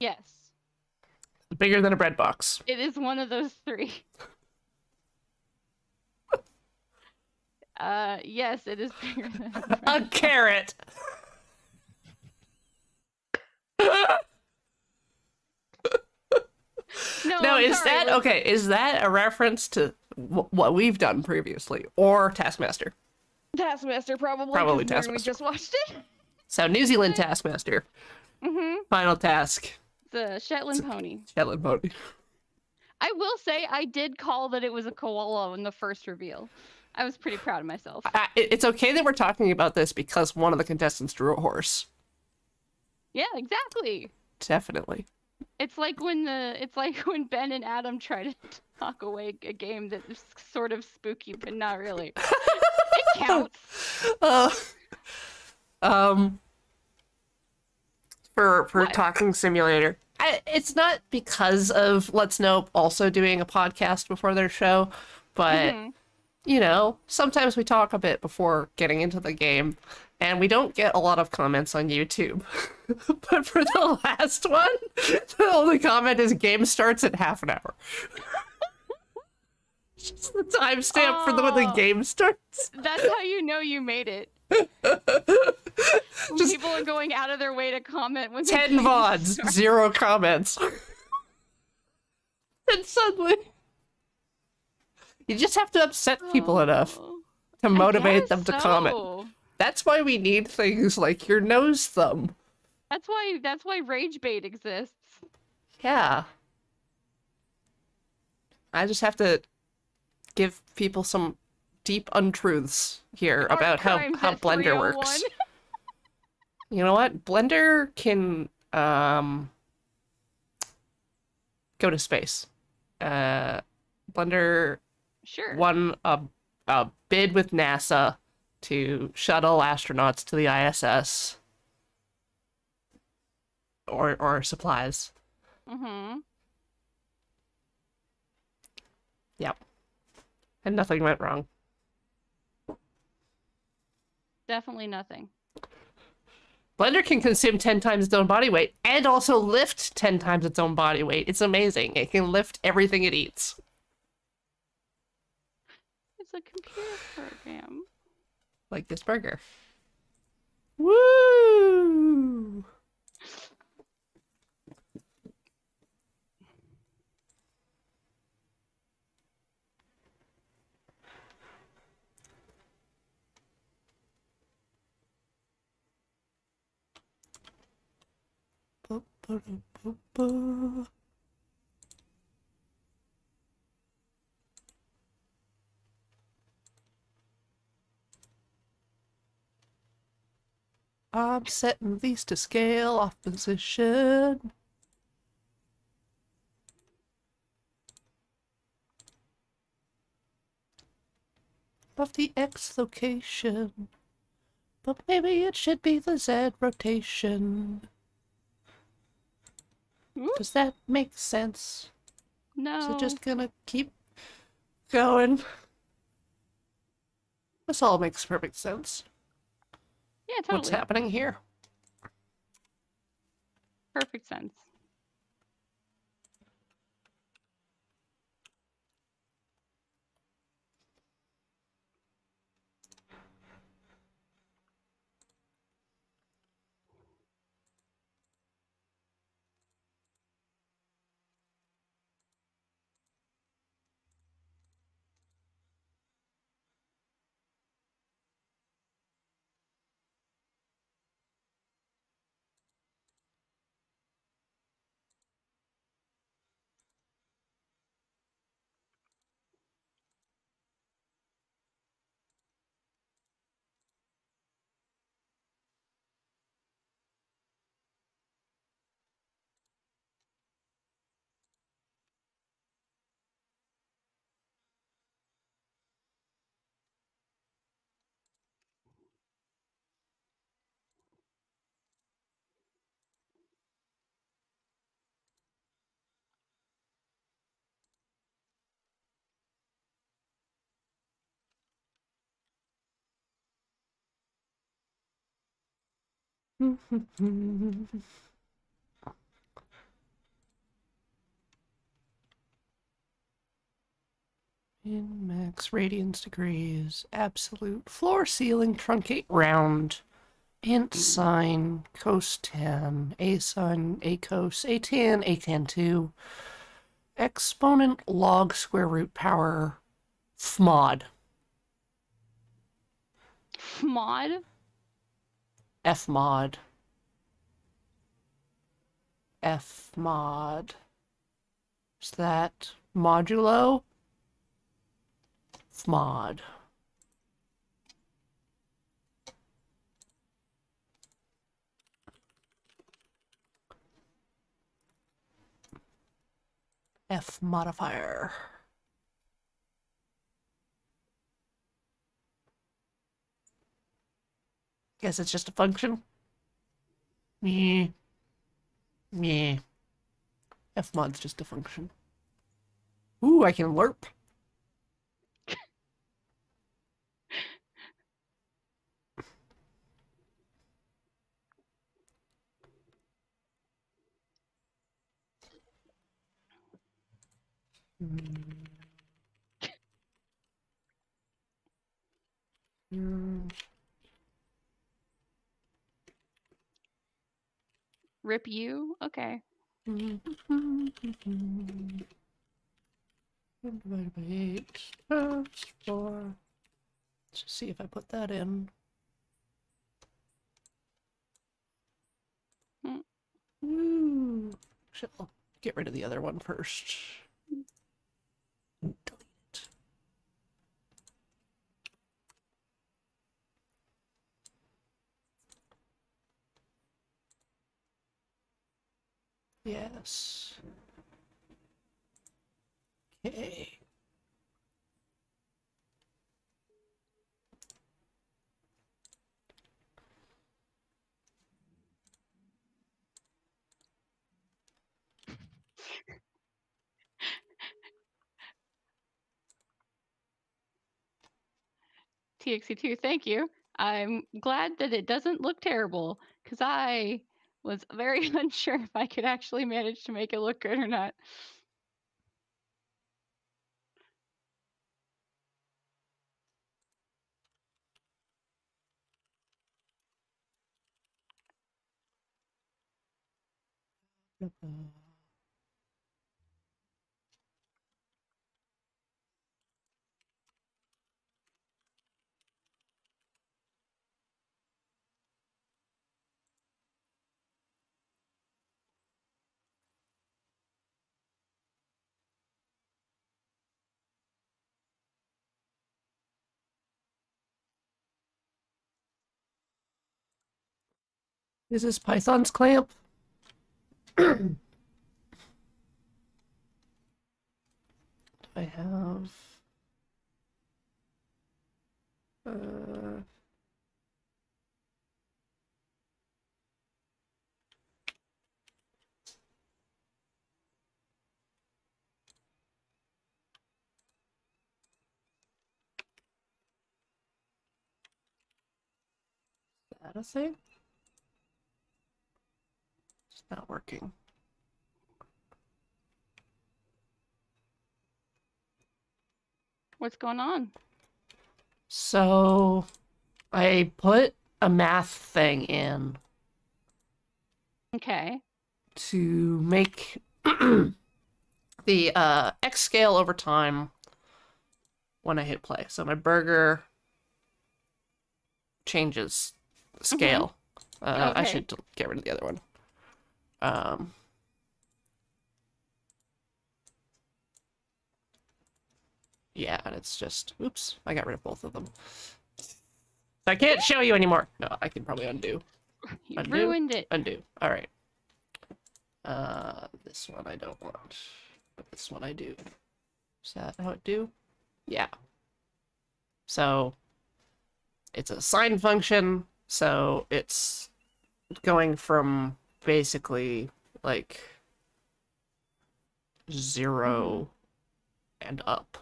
Yes. Bigger than a bread box. It is one of those three. Uh, yes, it is bigger than a A carrot. No, no, is sorry, that okay? Is that a reference to w- what we've done previously, or Taskmaster? Taskmaster probably. Probably Taskmaster. we just watched it. So New Zealand Taskmaster. Mm-hmm. Final task. The Shetland pony. Shetland pony. I will say I did call that it was a koala in the first reveal. I was pretty proud of myself. I, it's okay that we're talking about this because one of the contestants drew a horse. Yeah, exactly. Definitely. It's like when the it's like when Ben and Adam try to talk away a game that is sort of spooky but not really. it counts. Uh, um, for for What? talking simulator, I, it's not because of Let's Nope also doing a podcast before their show, but Mhm. You know, sometimes we talk a bit before getting into the game, and we don't get a lot of comments on YouTube. but for the last one, the only comment is game starts in half an hour. Just the timestamp for the when the Oh. game starts. That's how you know you made it. Just- people are going out of their way to comment when the 10 game VODs, starts. zero comments. and suddenly. You just have to upset people enough Oh, to motivate them to comment. That's why we need things like your nose thumb. That's why that's why rage bait exists. Yeah. I just have to give people some deep untruths here Art about how, how Blender works. You know what? Blender can um go to space. Uh Blender Sure. won a a bid with NASA to shuttle astronauts to the ISS or or supplies. Mm-hmm. Yep. And nothing went wrong. Definitely nothing. Blender can consume 10 times its own body weight and also lift 10 times its own body weight. It's amazing. It can lift everything it eats the computer program. Like this burger. Woo! Ba, ba, ba, I'm setting these to scale off position. Of the X location. But maybe it should be the Z rotation. Does that make sense? No. So just gonna keep going? This all makes perfect sense. Yeah, totally. What's happening here? Perfect sense. In max radians degrees, absolute floor ceiling truncate round. Int sine, cos 10, a sine, a cos, a tan, a tan 2. Exponent log square root power fmod. Mod. F mod. F mod. Is that modulo? F mod. F modifier. Guess it's just a function. Meh. Meh. F mod's just a function. Ooh, I can lerp. Mm. Rip you. Okay. Divided by eight times four. Let's see if I put that in. Mm. Ooh. I'll get rid of the other one first. Yes. Okay. TXC2, thank you. I'm glad that it doesn't look terrible because I was very unsure if I could actually manage to make it look good or not. Uh -oh. This is Python's clamp? Do I have... Uh... That a thing? Not working. What's going on? So I put a math thing in Okay. to make the uh, X scale over time when I hit play. So my burger changes scale. Uh, I should get rid of the other one. Um, yeah, and it's just, oops, I got rid of both of them. I can't show you anymore. No, I can probably undo. You Undo. ruined it. Undo. All right. Uh, this one I don't want, but this one I do. Is that how it do? Yeah. So it's a sine function, so it's going from basically like 0 and up.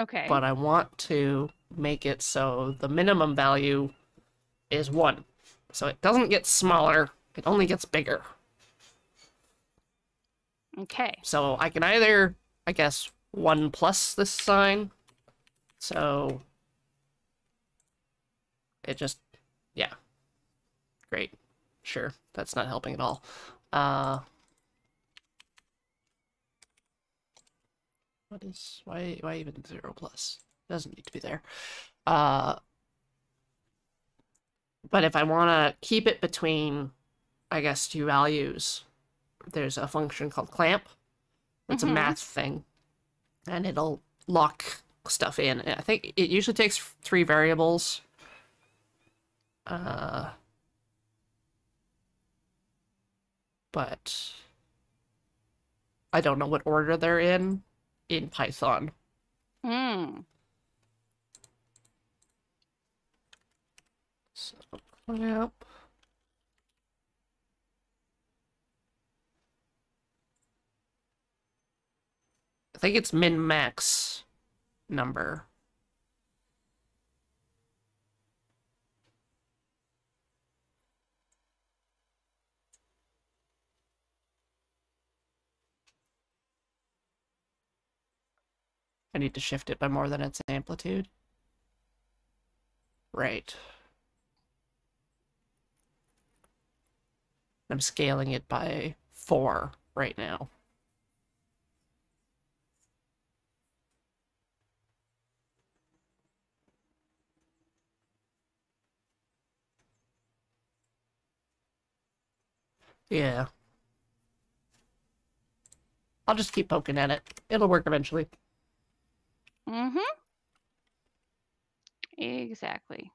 Okay. But I want to make it so the minimum value is 1. So it doesn't get smaller, it only gets bigger. okay. So I can either, I guess, 1 plus this sine. So it just, yeah. Great. Sure. That's not helping at all. Uh, what is, why, why even 0 plus? Doesn't need to be there. Uh, but if I want to keep it between, I guess, two values, there's a function called clamp. It's Mhm. a math thing, and it'll lock stuff in. I think it usually takes three variables. Uh, but I don't know what order they're in in Python. Hmm. So clamp. I think it's min max number. I need to shift it by more than its amplitude. Right. I'm scaling it by four right now. Yeah. I'll just keep poking at it. It'll work eventually. Mm-hmm. Exactly.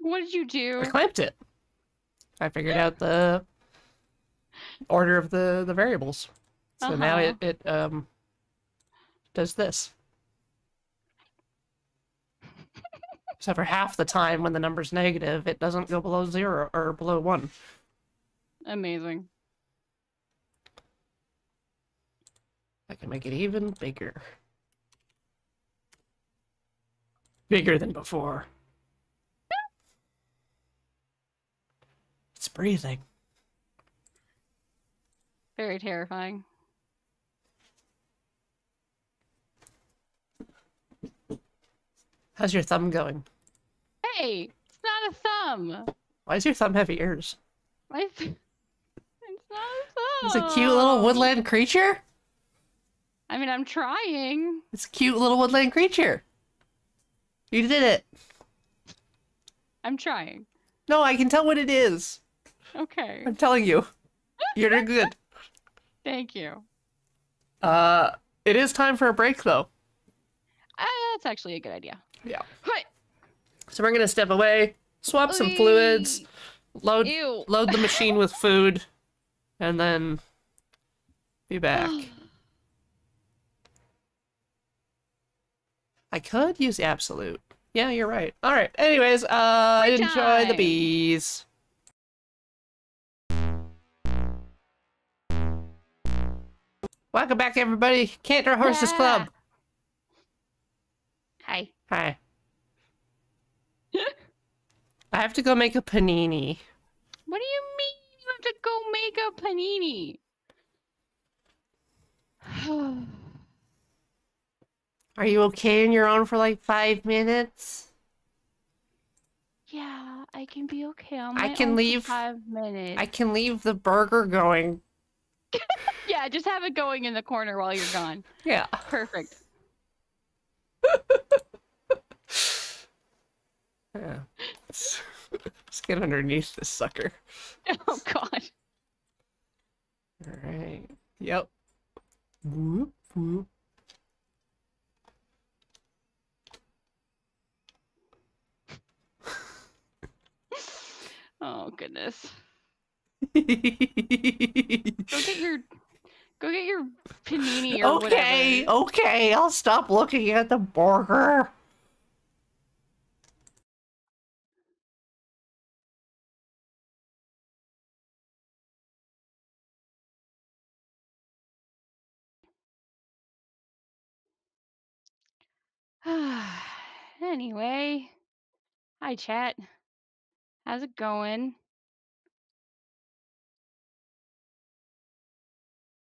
What did you do? I clamped it. I figured out the order of the the variables. So now Uh-huh. it it um does this. So for half the time when the number's negative, it doesn't go below zero or below one. Amazing. I can make it even bigger. Bigger than before. It's breathing. Very terrifying. How's your thumb going? Hey, it's not a thumb. Why does your thumb have ears? My th- it's not a thumb. It's a cute little woodland creature? I mean, I'm trying. It's a cute little woodland creature. You did it. I'm trying. No, I can tell what it is. Okay. I'm telling you. You're doing good. Thank you. Uh, it is time for a break, though. Uh, that's actually a good idea. Yeah. Hi. So we're gonna step away, swap some fluids, load Ew. load the machine with food, and then be back. I could use absolute. Yeah, you're right. All right. Anyways, uh, enjoy the bees. Welcome back, everybody. Can't Draw Horses Club. Hi. Hi. I have to go make a panini. What do you mean you have to go make a panini? Are you okay on your own for like five minutes? yeah, I can be okay on I my can own for leave- five minutes. I can leave the burger going. Yeah, just have it going in the corner while you're gone. Yeah. Perfect. Yeah. Let's, let's get underneath this sucker. Oh God. All right. Yep. Whoop, whoop. Oh goodness. Go get your go get your panini or okay, whatever. okay. I'll stop looking at the burger. anyway, hi chat. How's it going?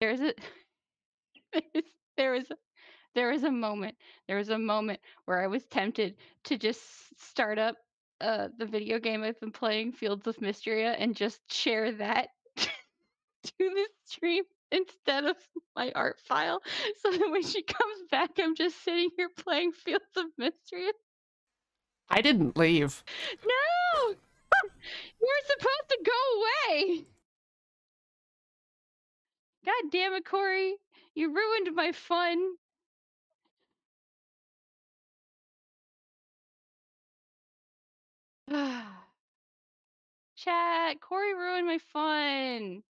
There's a there was there was a moment there was a moment where I was tempted to just start up uh the video game I've been playing, Fields of Mistria, and just share that to the stream instead of my art file. So that when she comes back, I'm just sitting here playing Fields of Mistria. I didn't leave. No! You're supposed to go away! God damn it, Cori. You ruined my fun. Chat, Cori ruined my fun.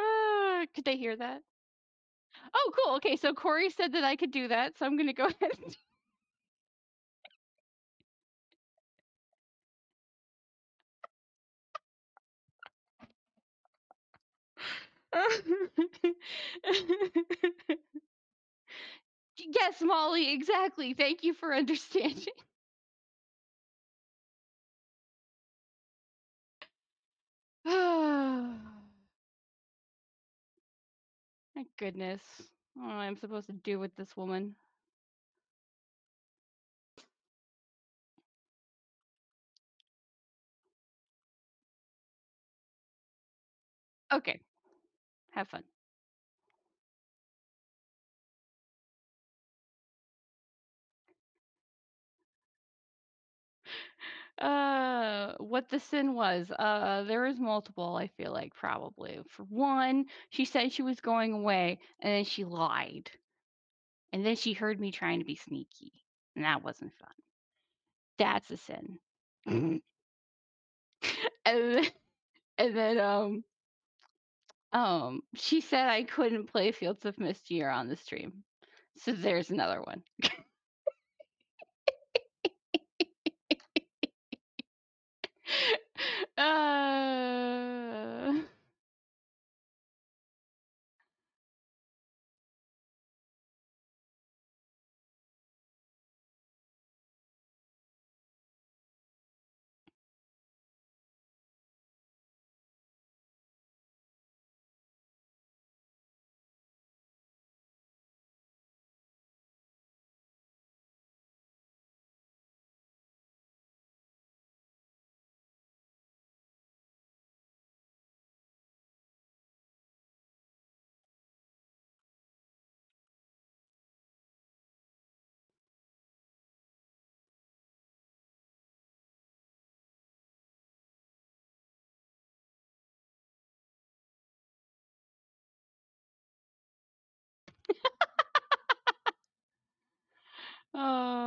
Ah, could they hear that? Oh, cool. Okay, so Cori said that I could do that, so I'm gonna go ahead and yes, Molly, exactly. Thank you for understanding. My goodness. I don't know what I'm supposed to do with this woman. Okay. Have fun. Uh, what the sin was. Uh, there was multiple, I feel like, probably. For one, she said she was going away, and then she lied. And then she heard me trying to be sneaky, and that wasn't fun. That's a sin. and then, and then, um, um, she said I couldn't play Fields of Mistria on the stream. So there's another one. uh... Oh.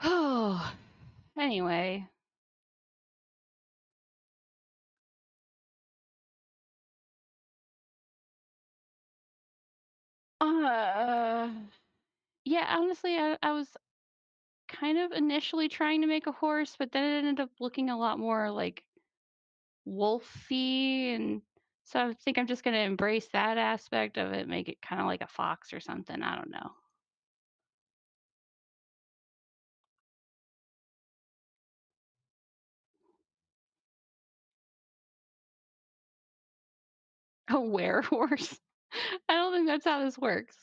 Oh. Anyway. Uh, yeah, honestly, I, I was kind of initially trying to make a horse, but then it ended up looking a lot more like wolfy, and so I think I'm just gonna embrace that aspect of it, make it kind of like a fox or something. I don't know. A werehorse? I don't think that's how this works.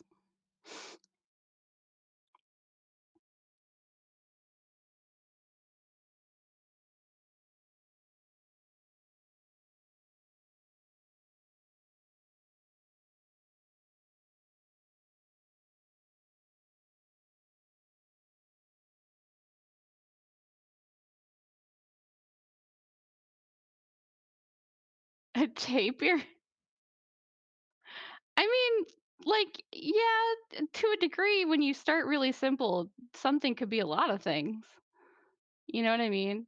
A tapir? I mean, like, yeah, to a degree, when you start really simple, something could be a lot of things. You know what I mean?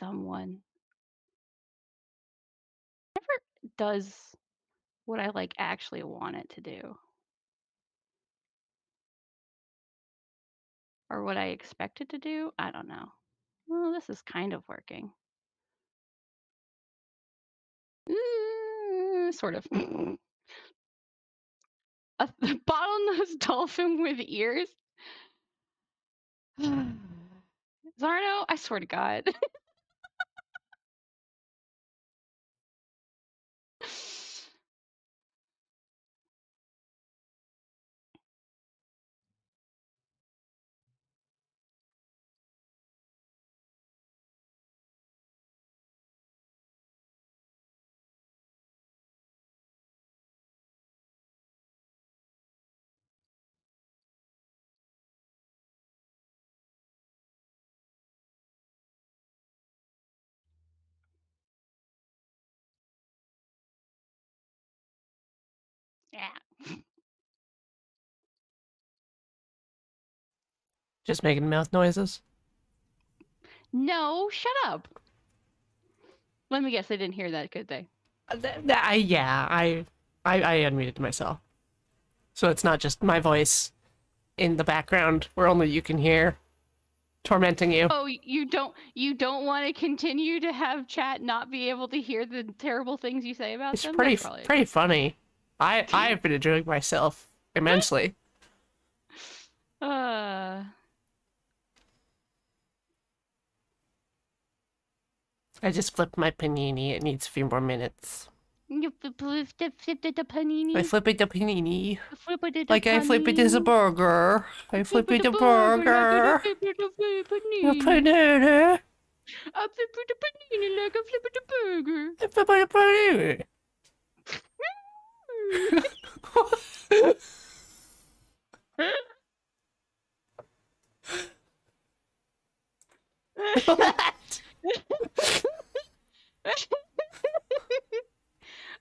Someone never does what I like actually want it to do. Or what I expect it to do. I don't know. Well, this is kind of working. Mm, sort of. A bottlenose dolphin with ears? Zarno, I swear to God. yeah. Just making mouth noises. No, shut up. Let me guess, they didn't hear that, could they? Uh, th- th- I, yeah, I, I, I unmuted myself, so it's not just my voice in the background where only you can hear. tormenting you. Oh, you don't you don't want to continue to have chat not be able to hear the terrible things you say about It's them? pretty That's probably- pretty funny. I I have been enjoying myself immensely. Uh, I just flipped my panini. It needs a few more minutes. you flip flip flip flip the panini. I flipped it the panini. flip it the Like I flipped it as a panini. burger. I flip it the burger. Flip it the A panini. panini. I flip it the panini like I flip it the burger. I flip it the panini. What?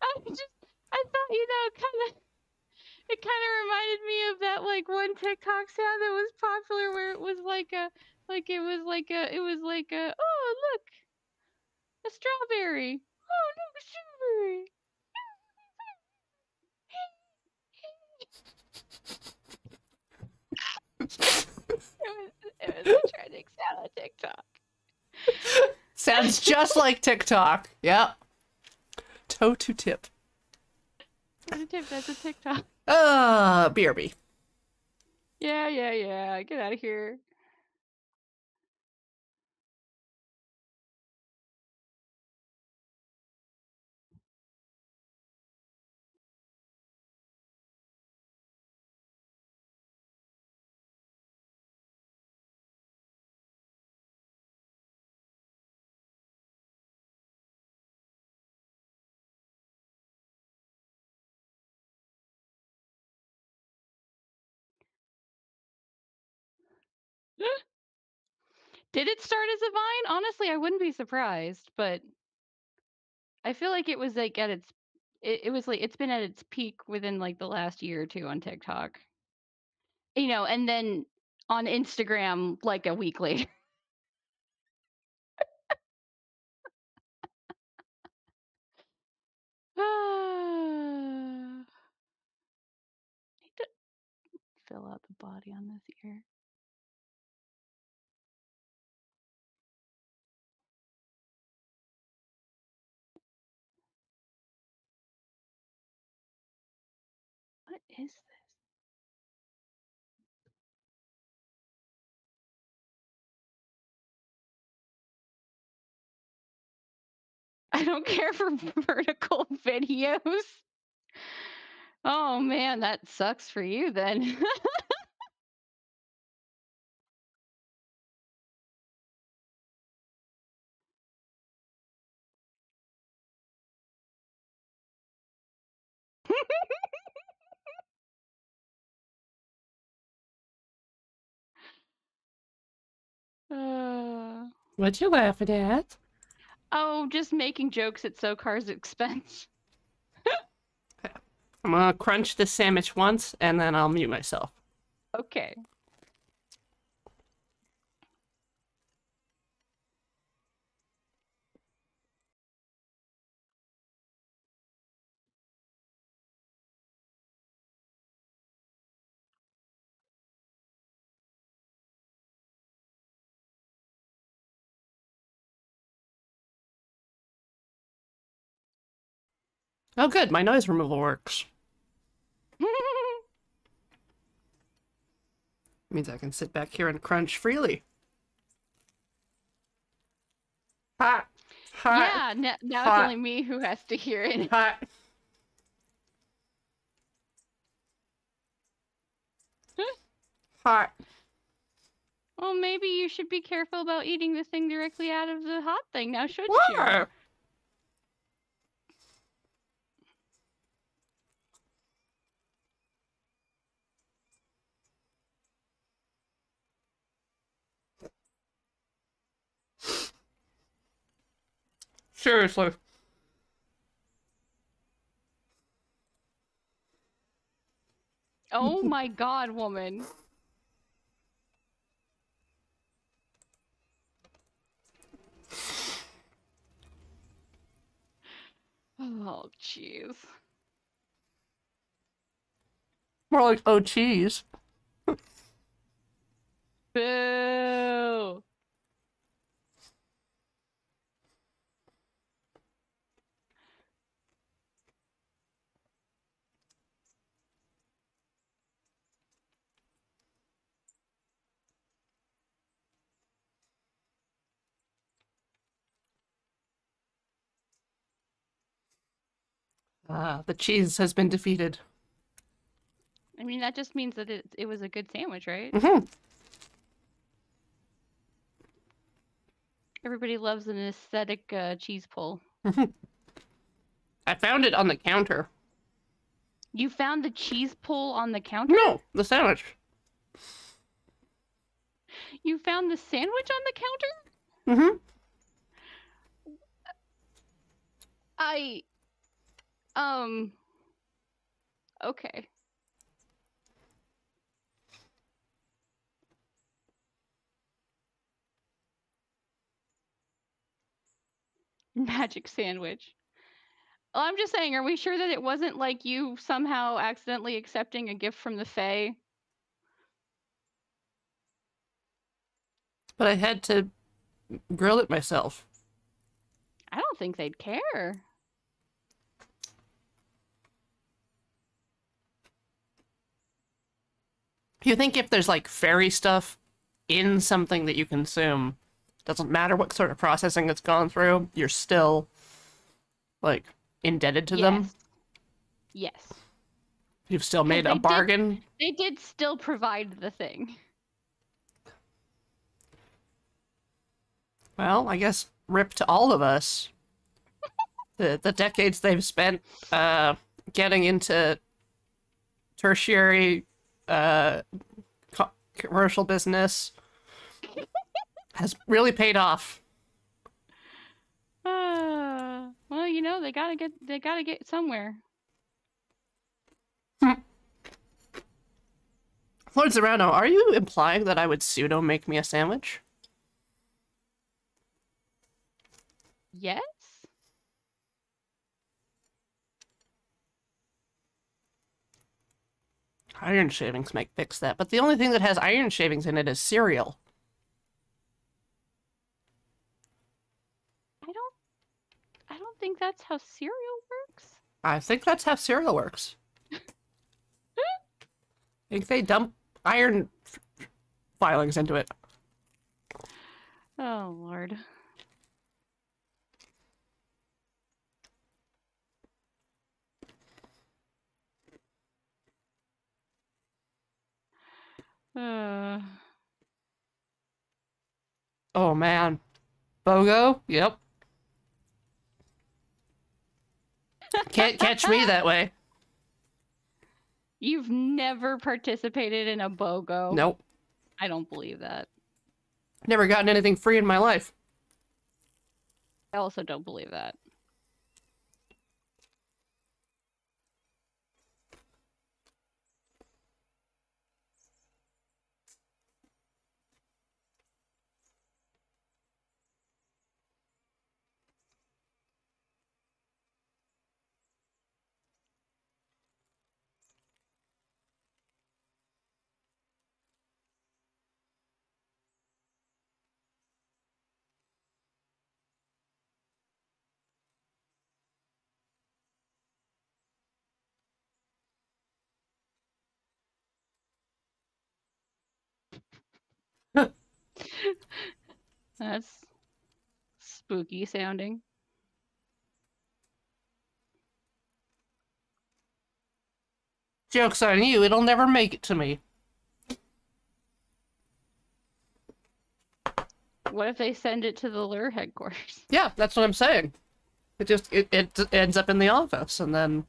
I just, I thought, you know, kind of, it kind of reminded me of that like one TikTok sound that was popular where it was like a, like it was like a, it was like a, oh look, a strawberry. Oh look, a strawberry. It was, it was a trending sound on TikTok. Sounds just like TikTok. Yep. Toe to tip. That's a tip. That's a TikTok. Uh, BRB. Yeah, yeah, yeah. Get out of here. Did it start as a vine? Honestly, I wouldn't be surprised, but I feel like it was like at its it, it was like it's been at its peak within like the last year or two on TikTok. You know, and then on Instagram like a week later. Fill out the body on this ear. Is this? I don't care for vertical videos. Oh man, that sucks for you then. What you laughing at? oh, just making jokes at SoCar's expense. I'm gonna crunch this sandwich once and then I'll mute myself. Okay. Oh, good. My noise removal works. Means I can sit back here and crunch freely. Hot. Hot. yeah, now Hot. it's only me who has to hear it. Hot. Hot. Well, maybe you should be careful about eating the thing directly out of the hot thing now, shouldn't you? Seriously. Oh my god, woman. Oh, jeez. More like oh cheese. Boo! Uh, the cheese has been defeated. I mean, that just means that it, it was a good sandwich, right? hmm Everybody loves an aesthetic uh, cheese pull. I found it on the counter. You found the cheese pull on the counter? No, the sandwich. You found the sandwich on the counter? Mm-hmm. I. Um. Okay. Magic sandwich. Well, I'm just saying, are we sure that it wasn't like you somehow accidentally accepting a gift from the Fae? But I had to grill it myself. I don't think they'd care. You think if there's like fairy stuff in something that you consume, doesn't matter what sort of processing it's gone through, you're still like indebted to them. Yes. Yes. You've still made a did- bargain. They did still provide the thing. Well, I guess rip to all of us. the the decades they've spent uh getting into tertiary uh co- commercial business has really paid off. Uh, well, you know, they gotta get they gotta get somewhere. Lord Serrano, are you implying that I would pseudo make me a sandwich? Yes. Iron shavings might fix that, but the only thing that has iron shavings in it is cereal. I don't. I don't think that's how cereal works. I think that's how cereal works. I think they dump iron filings into it. Oh lord. Uh, Oh man. Bogo? Yep. Can't catch me that way. you've never participated in a BOGO. Nope. I don't believe that. Never gotten anything free in my life. I also don't believe that. That's spooky sounding. Joke's on you, it'll never make it to me. What if they send it to the lure headquarters? Yeah, that's what I'm saying. It just it, it ends up in the office and then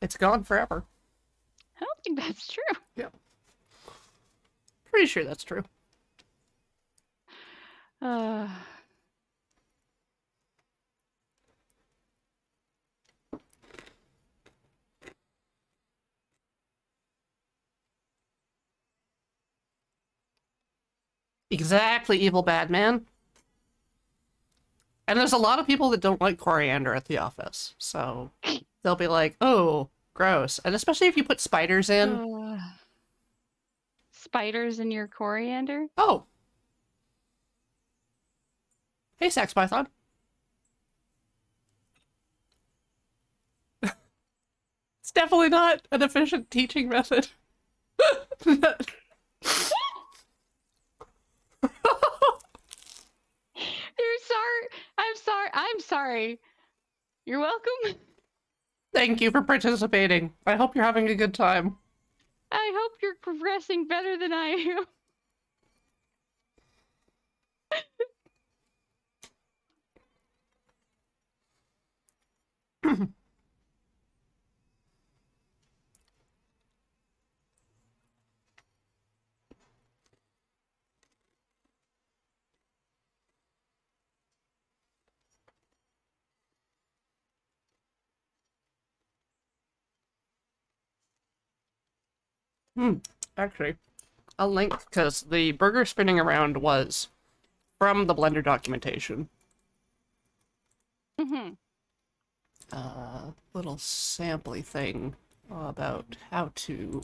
it's gone forever. I don't think that's true. Yeah. Pretty sure that's true. Uh, Exactly, evil bad man. And there's a lot of people that don't like coriander at the office, so they'll be like, "Oh, gross," and especially if you put spiders in. uh, spiders in your coriander? Oh, hey, Sax Python. it's definitely not an efficient teaching method. You're sorry. I'm sorry. I'm sorry. You're welcome. Thank you for participating. I hope you're having a good time. I hope you're progressing better than I am. Hmm. Actually, I'll link because the burger spinning around was from the Blender documentation. Mm-hmm. Uh, little sampley thing about how to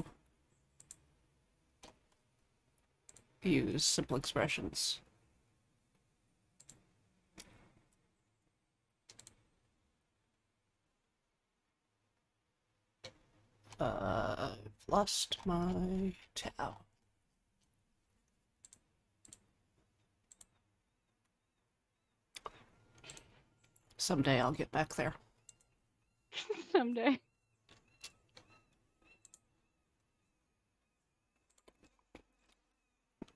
use simple expressions. Uh, I've lost my towel. Someday I'll get back there. Someday.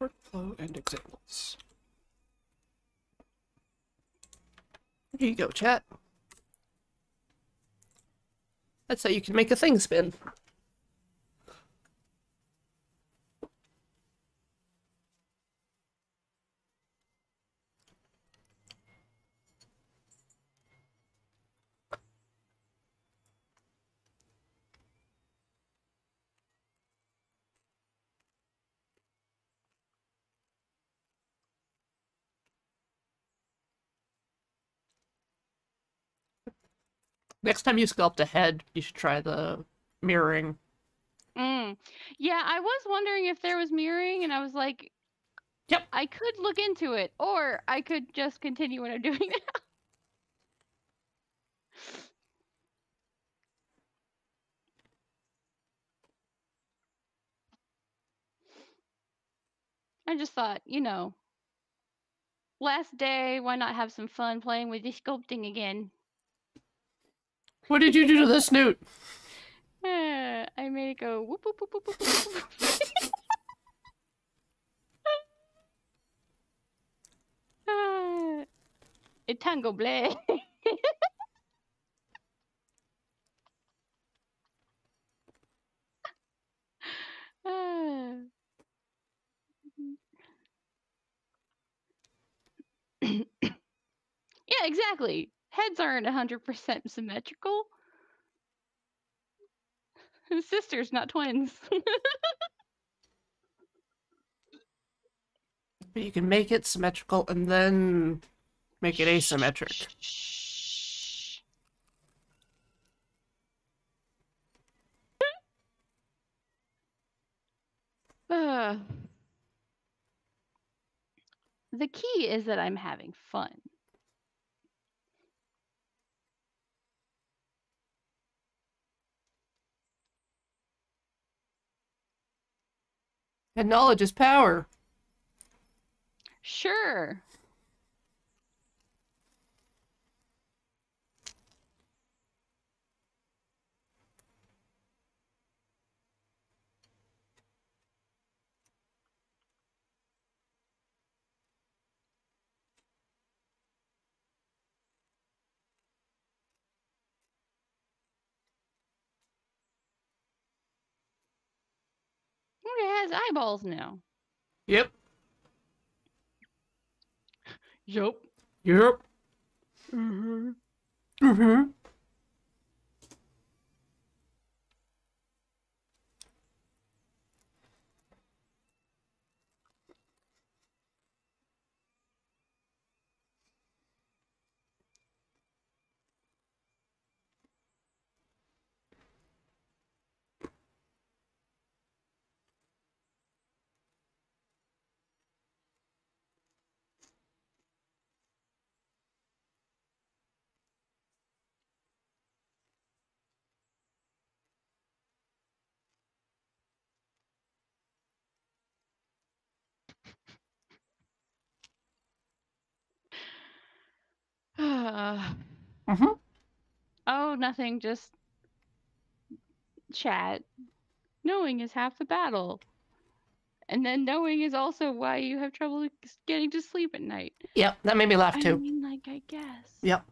Workflow and examples. Here you go, chat. That's how you can make a thing spin. Next time you sculpt a head, you should try the mirroring. Mm. Yeah, I was wondering if there was mirroring, and I was like, Yep. I could look into it, or I could just continue what I'm doing now. I just thought, you know, last day, why not have some fun playing with the sculpting again? What did you do to the snoot? Eh, I made it go whoop whoop whoop whoop whoop. whoop. Ah, it tango bleh. Ah. yeah, exactly. Heads aren't 100% symmetrical. Sisters, not twins. But you can make it symmetrical and then make it asymmetric. Uh, the key is that I'm having fun. And knowledge is power. Sure. It has eyeballs now. Yep. Yup. Yep. Mm-hmm. Mm-hmm. Uh, Mm-hmm. oh, nothing. Just chat. Knowing is half the battle. And then knowing is also why you have trouble getting to sleep at night. Yep, that made me laugh I too. mean, like, I guess. Yep.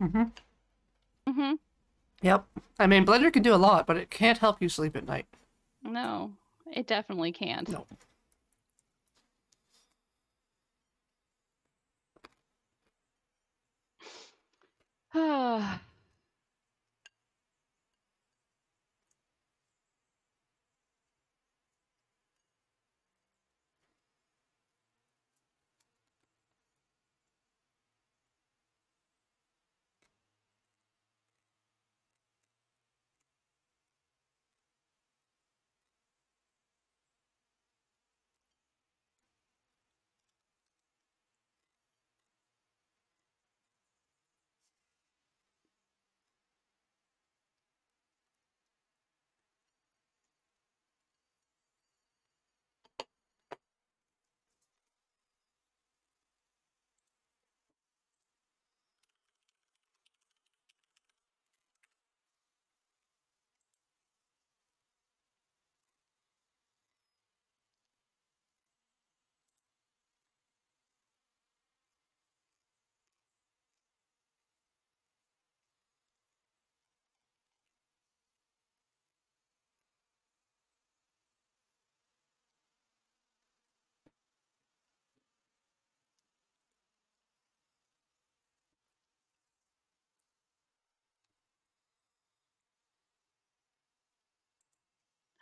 Mm-hmm. Mm-hmm. Yep. I mean, Blender can do a lot, but it can't help you sleep at night. No, it definitely can't. No.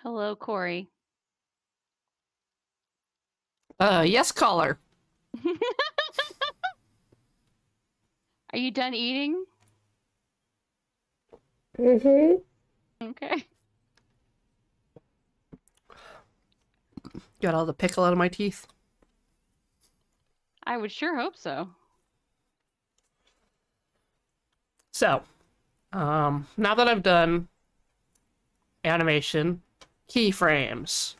Hello, Cori. Uh, yes, caller. Are you done eating? Mm-hmm. Okay. Got all the pickle out of my teeth. I would sure hope so. So, um, now that I've done animation, keyframes,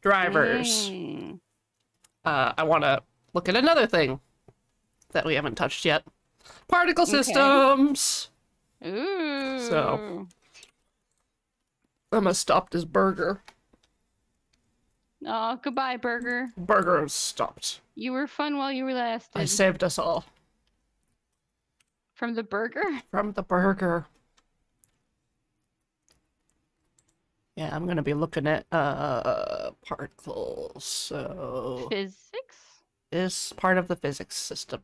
drivers, Mm. uh, I want to look at another thing that we haven't touched yet. Particle Okay. systems! Ooh. I'm gonna stop this burger. Oh, goodbye, Burger. Burger is stopped. You were fun while you were lasted. I saved us all From the burger? from the burger. Yeah, I'm gonna be looking at uh particles. So Physics? is part of the physics system,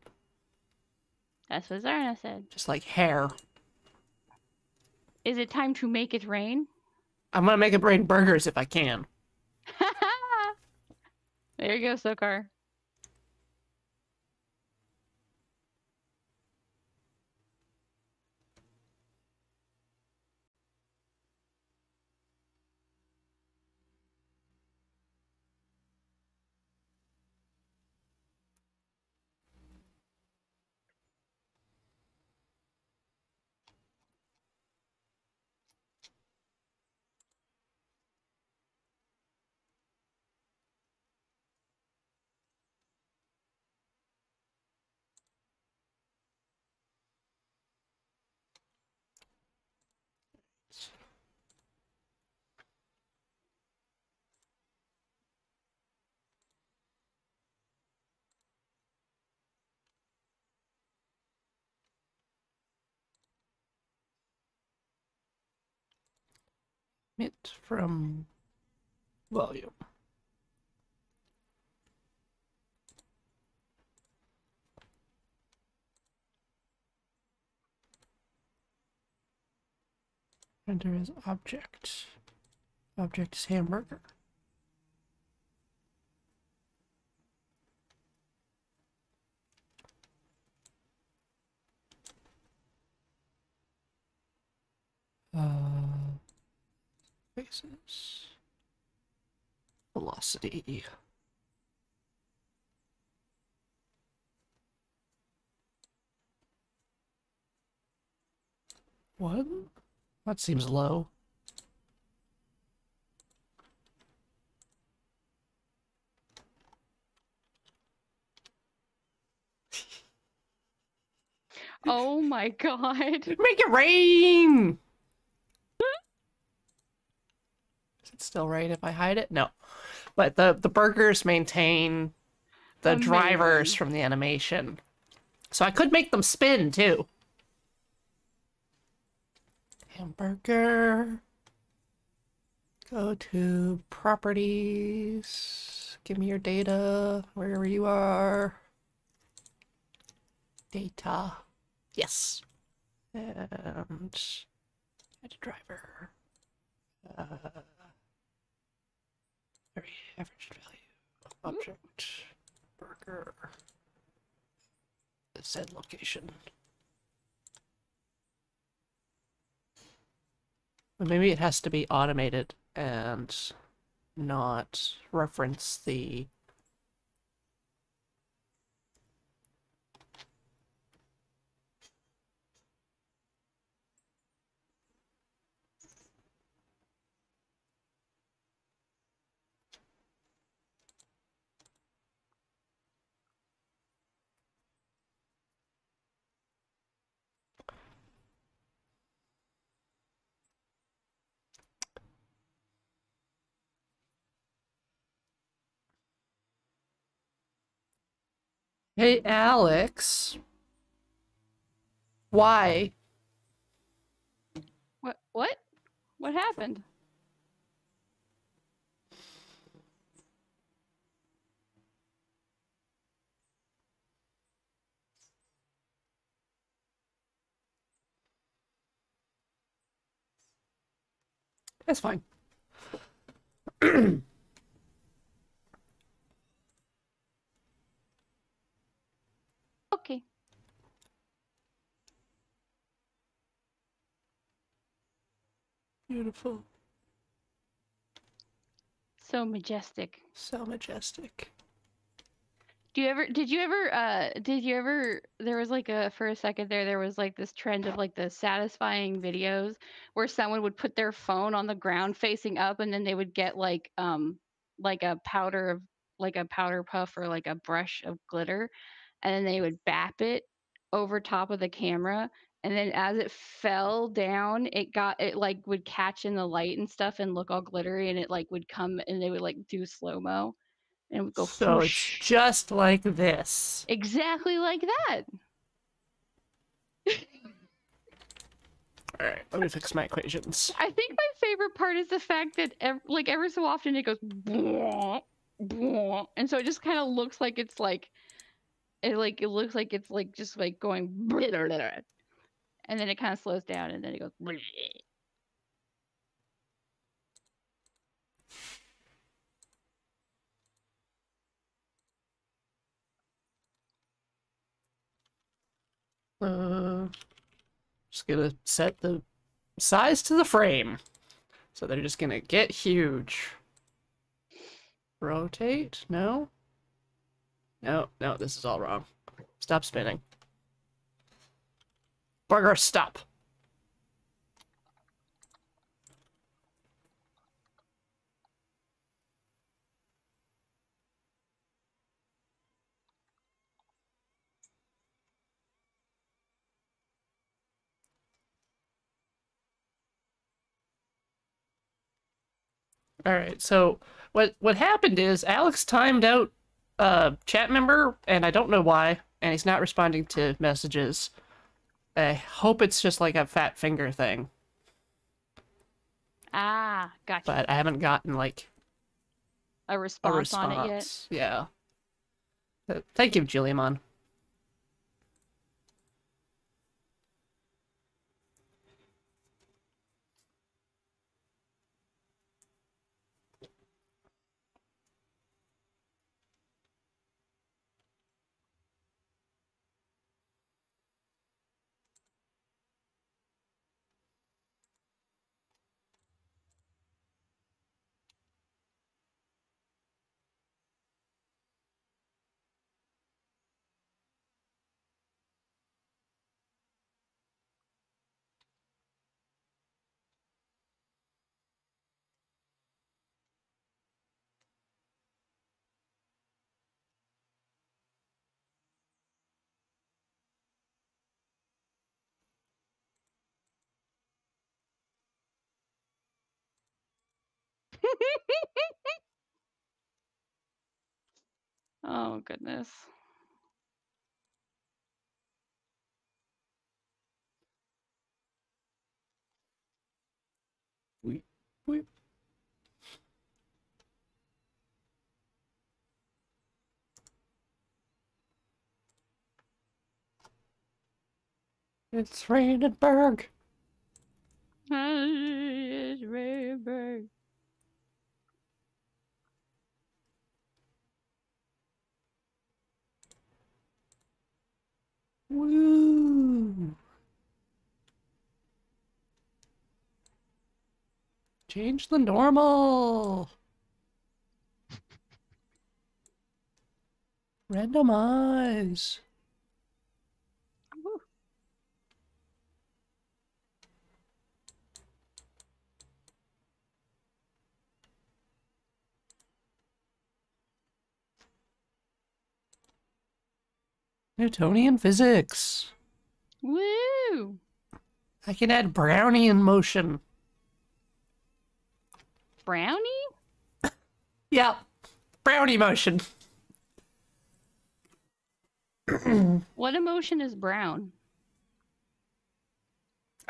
That's what Zarna said. just like hair. Is it time to make it rain? I'm gonna make it rain burgers if I can. there you go, Sokar. Emit from volume. Enter as object. Object is hamburger. Uh, faces. Velocity. One. That seems low. Oh my god. Make it rain! Is it still right if I hide it? No. But the, the burgers maintain the drivers from the animation. So I could make them spin too. Hamburger. Go to properties. Give me your data, wherever you are. Data. Yes. And add a driver. Uh, very average value. Hmm. Object. Burger. The said location. But maybe it has to be automated and not reference the Hey, Alex. Why? What what? What happened? That's fine. Okay. Beautiful. So majestic. So majestic. Do you ever did you ever uh did you ever there was like a for a second there there was like this trend of like the satisfying videos where someone would put their phone on the ground facing up and then they would get like um like a powder of like a powder puff or like a brush of glitter and then they would bap it over top of the camera and then as it fell down it got it like would catch in the light and stuff and look all glittery and it like would come and they would like do slow mo and it would go so it's just like this. Exactly like that. All right, let me fix my equations. I think my favorite part is the fact that ev- like every so often it goes and so it just kind of looks like it's like it like it looks like it's like just like going and then it kind of slows down and then it goes Uh, just gonna set the size to the frame. So they're just gonna get huge. Rotate? No? No, no, this is all wrong. Stop spinning. Burger, stop. All right. So what what happened is Alex timed out a chat member, and I don't know why, and he's not responding to messages. I hope it's just like a fat finger thing, ah gotcha but I haven't gotten like a a response, response. on it yet Yeah. Thank you, Juliamon. oh goodness. Weep, weep. It's Berg. It's raining. Woo! Change the normal. Randomize. Woo. Newtonian physics. Woo! I can add Brownian motion. Brownie? Yep. Brownie motion. What emotion is brown?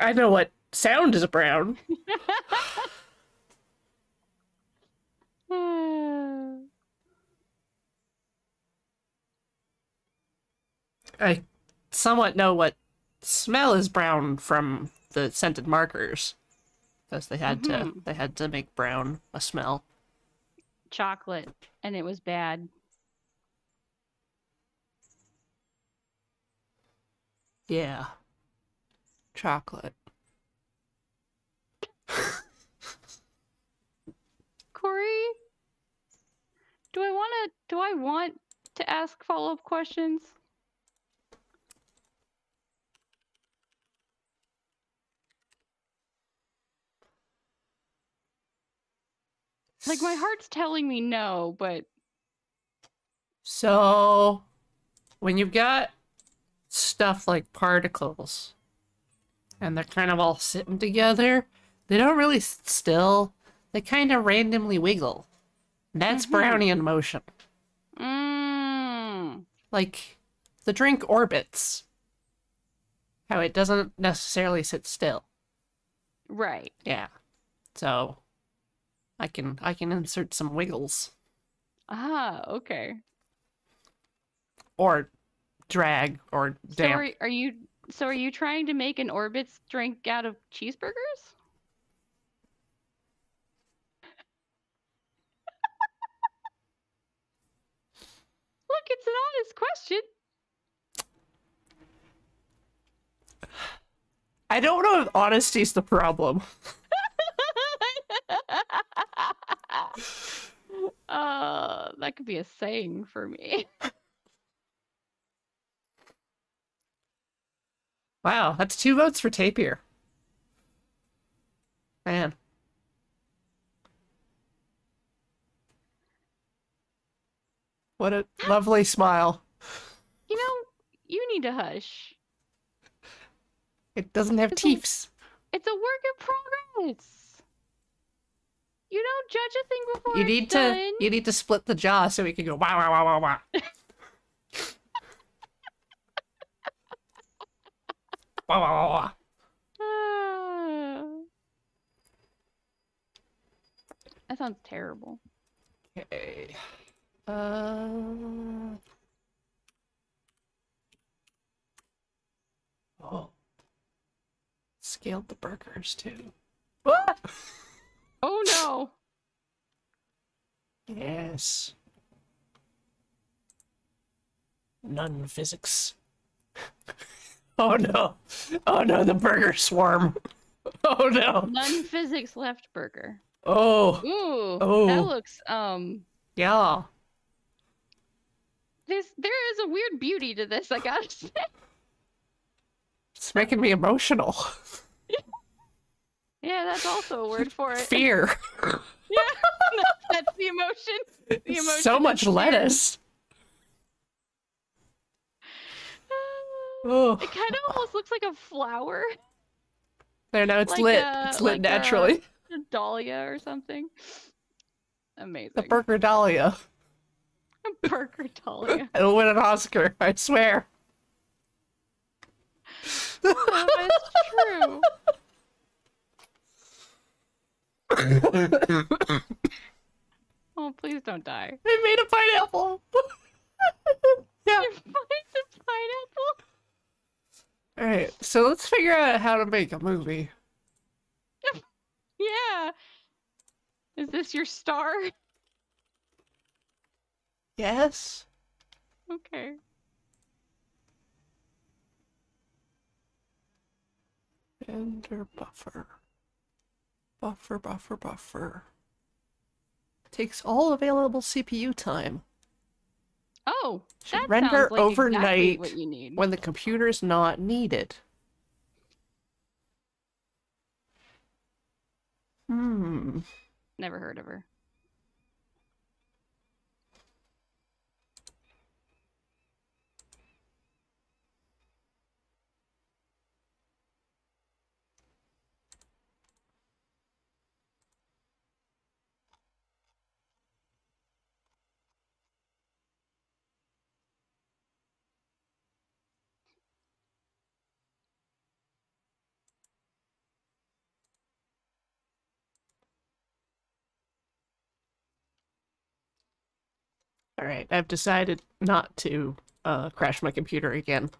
I know what sound is brown. Uh, I somewhat know what smell is brown from the scented markers. Because they had to Mhm. they had to make brown a smell. Chocolate, and it was bad. Yeah. Chocolate. Cori, do I want to? Do I want to ask follow-up questions? Like my heart's telling me no, but So, when you've got stuff like particles and they're kind of all sitting together, they don't really sit still. They kind of randomly wiggle. That's Mhm. Brownian motion. mm, Like the drink Orbitz. How it doesn't necessarily sit still. right. Yeah. So I can I can insert some wiggles Ah, okay. or drag or So damp. are, are you? So are you trying to make an Orbitz drink out of cheeseburgers? Look, it's an honest question. I don't know if honesty's the problem. uh, that could be a saying for me. Wow, that's two votes for Tapir. Man. What a lovely smile. You know, you need to hush. It doesn't have It's a- teeths. It's a work in progress. You don't judge a thing before You need to done. you need to split the jaw so we can go wow wow wow wow wow. wow wow wow wow. That sounds terrible. Okay. Uh. Oh. Scaled the burgers too. What? Oh no. Yes. None physics. oh no. Oh no, the burger swarm. Oh no. None physics left burger. Oh. Ooh. Oh. That looks um Yeah. this there is a weird beauty to this, I gotta say. It's making me emotional. Yeah, that's also a word for it. Fear. Yeah. that's the emotion. The emotion so much lettuce. Oh. It kind of almost looks like a flower. There, now it's Like lit. a- it's lit like a- naturally. A dahlia or something. Amazing. The Burger Dahlia. A Burger Dahlia. It'll win an Oscar, I swear. Oh, that's true. oh, please don't die. They made a pineapple. yeah. You find the pineapple? All right. So let's figure out how to make a movie. Yeah. Is this your star? Yes. Okay. Render buffer. Buffer, buffer, buffer. Takes all available CPU time. Oh, Should render sounds like exactly overnight need. when the computer's not needed. Hmm. Never heard of her. All right. I've decided not to uh, crash my computer again.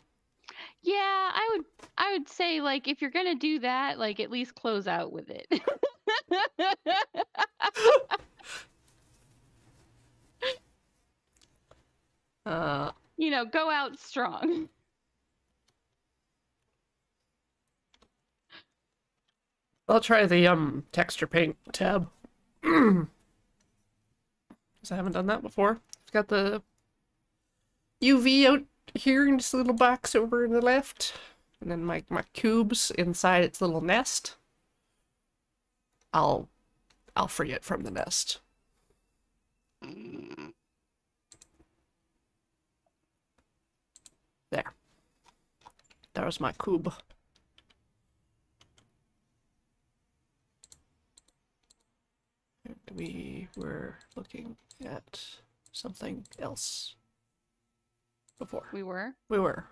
Yeah, I would I would say like if you're gonna do that, like at least close out with it. Uh, you know, go out strong. I'll try the um texture paint tab. Because I haven't done that before. I've got the UV out here in this little box over in the left. And then my, my cubes inside its little nest. I'll I'll free it from the nest. There. There's my cube. We were looking at something else before. We were. We were.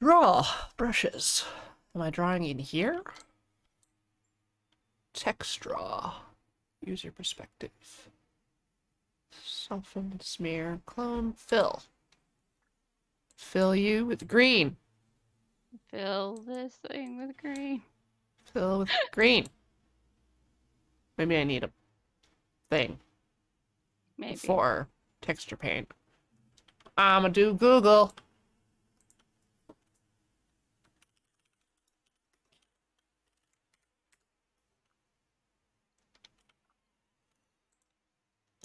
Draw brushes. Am I drawing in here? Text draw. User perspective. Soften, smear, clone, fill. Fill you with green. Fill this thing with green. Fill with green. Maybe I need a thing Maybe. for texture paint. I'ma do Google.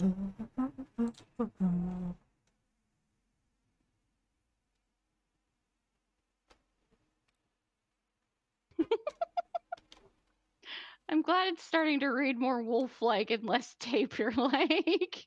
I'm glad it's starting to read more wolf-like and less tapir-like.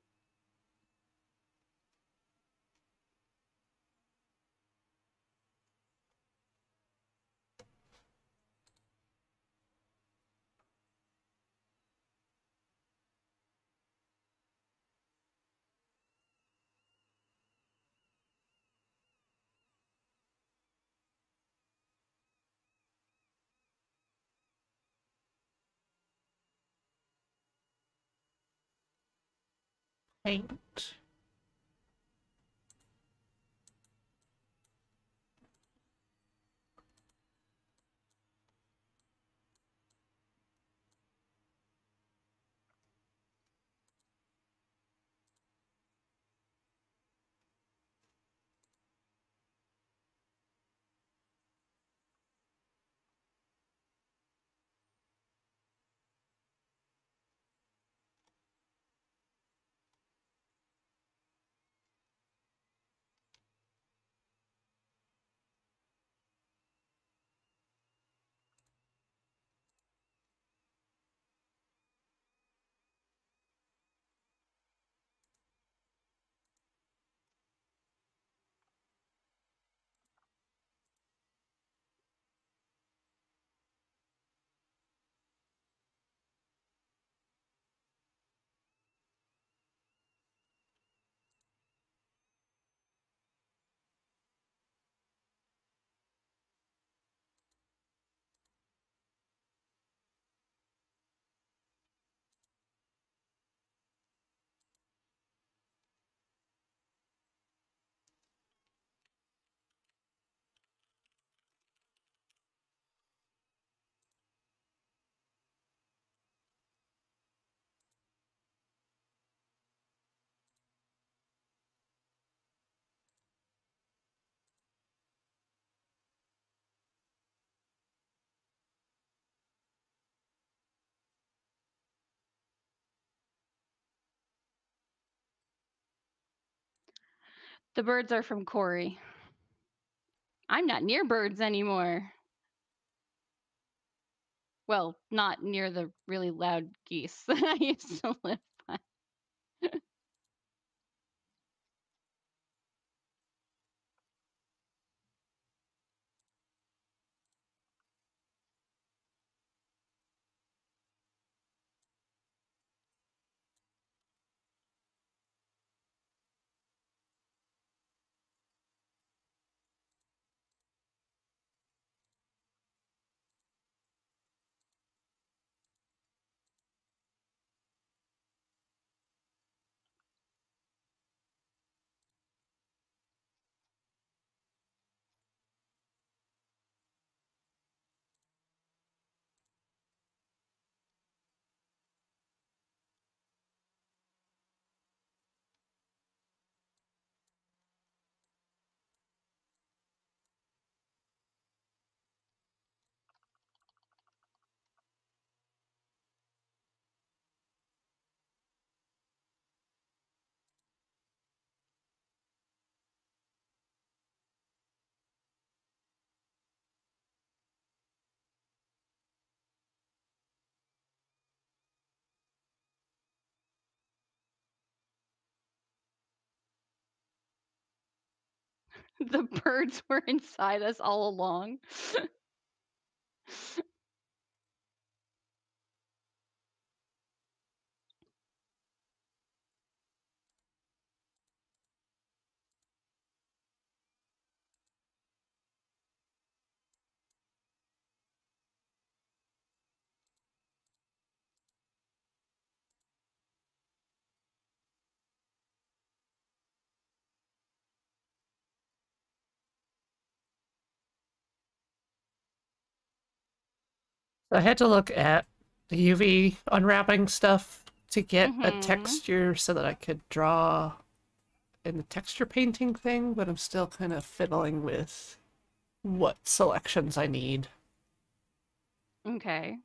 Paint. The birds are from Cori. I'm not near birds anymore. Well, not near the really loud geese that I used to live by. the birds were inside us all along. I had to look at the UV unwrapping stuff to get a Mhm. texture so that I could draw in the texture painting thing, but I'm still kind of fiddling with what selections I need. okay.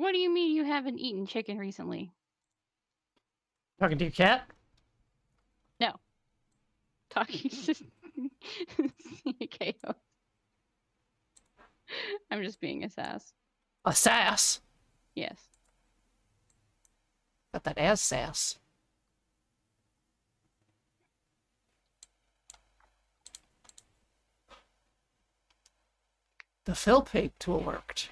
What do you mean you haven't eaten chicken recently? Talking to your cat? No. Talking to CKO. I'm just being a sass. A sass. Yes. Got that ass sass. The fill paint tool worked.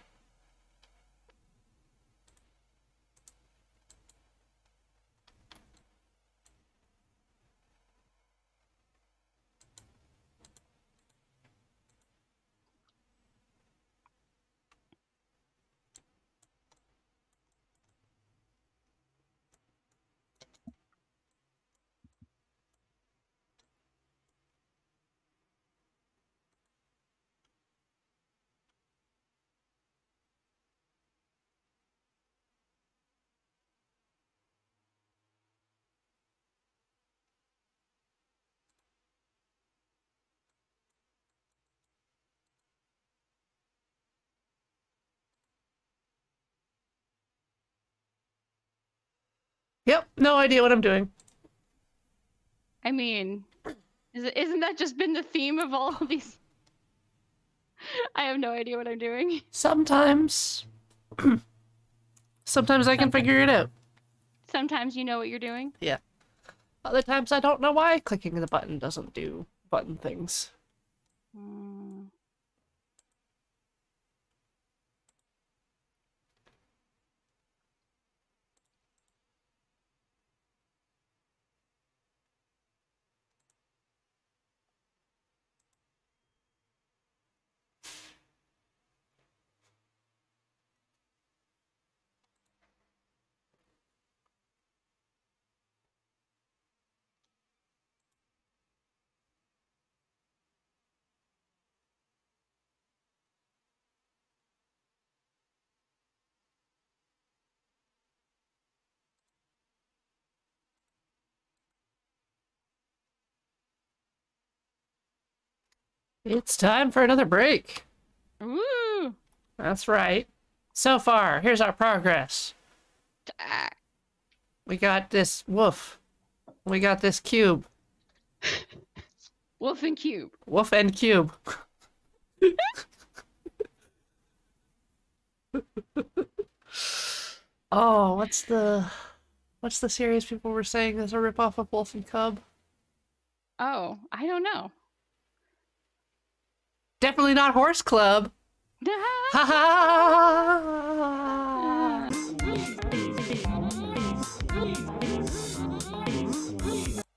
Yep, no idea what I'm doing. I mean, isn't that just been the theme of all of these? I have no idea what I'm doing. Sometimes. Sometimes I can figure it out. Sometimes you know what you're doing. Yeah. Other times I don't know why clicking the button doesn't do button things. Mm. It's time for another break. Woo! That's right. So far, here's our progress. Ah. We got this woof. We got this cube. Wolf and Cube. Wolf and cube. oh, what's the what's the series people were saying is a ripoff of Wolf and Cub? Oh, I don't know. Definitely not Horse Club. Ha ha!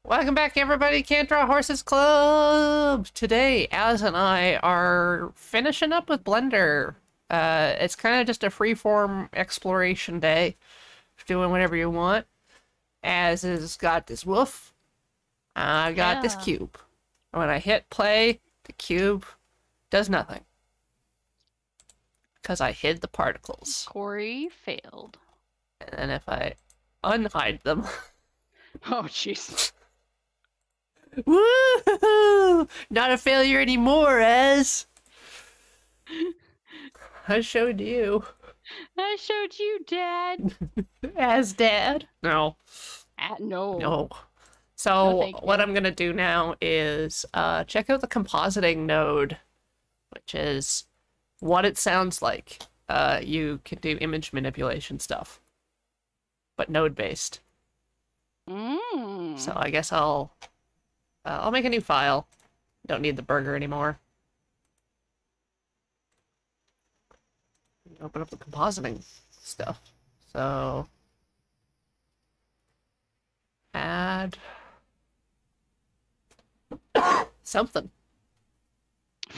Welcome back, everybody. Can't Draw Horses Club. Today, Az and I are finishing up with Blender. Uh, it's kind of just a freeform exploration day, doing whatever you want. Az has got this wolf. I got this cube. When I hit play, the cube does nothing. Because I hid the particles. Cori failed. And then if I unhide them, Oh, jeez. woo! Not a failure anymore, Az. I showed you. I showed you, Dad. As dad. No. Ah, no. No. So thank what. I'm gonna do now is uh, check out the compositing node, which is what it sounds like. Uh, you can do image manipulation stuff, but node based. Mm. So I guess I'll uh, I'll make a new file. Don't need the burger anymore. Open up the compositing stuff. So add something.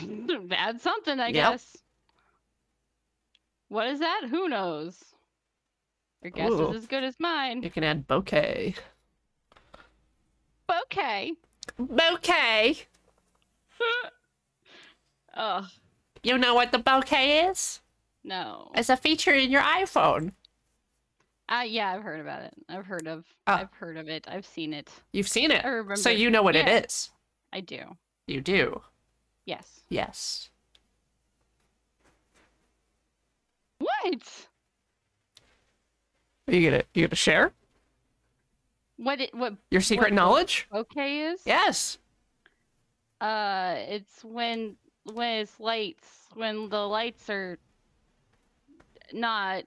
Add something, I Yep. guess. What is that? Who knows? Your guess Ooh. is as good as mine. You can add bokeh. Okay. Bokeh. Ugh. You know what the bokeh is? No. It's a feature in your iPhone. Uh, yeah, I've heard about it. I've heard of. Ah. I've heard of it. I've seen it. You've seen it, I remember. so you know what Yeah. it is. I do. You do. Yes. Yes. What? Are you gonna you gonna share What it? What your secret What- knowledge? okay is? Yes. Uh, it's when when it's lights when the lights are not.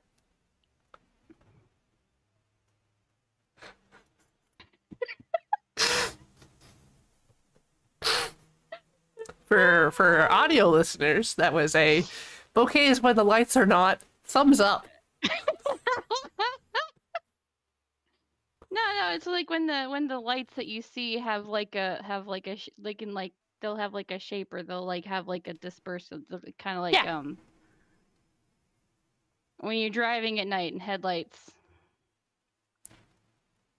For for audio listeners, that was a bokeh is when the lights are not thumbs up. No, no, it's like when the when the lights that you see have like a have like a sh- like in like they'll have like a shape or they'll like have like a dispersive kind of like Yeah. um when you're driving at night and headlights.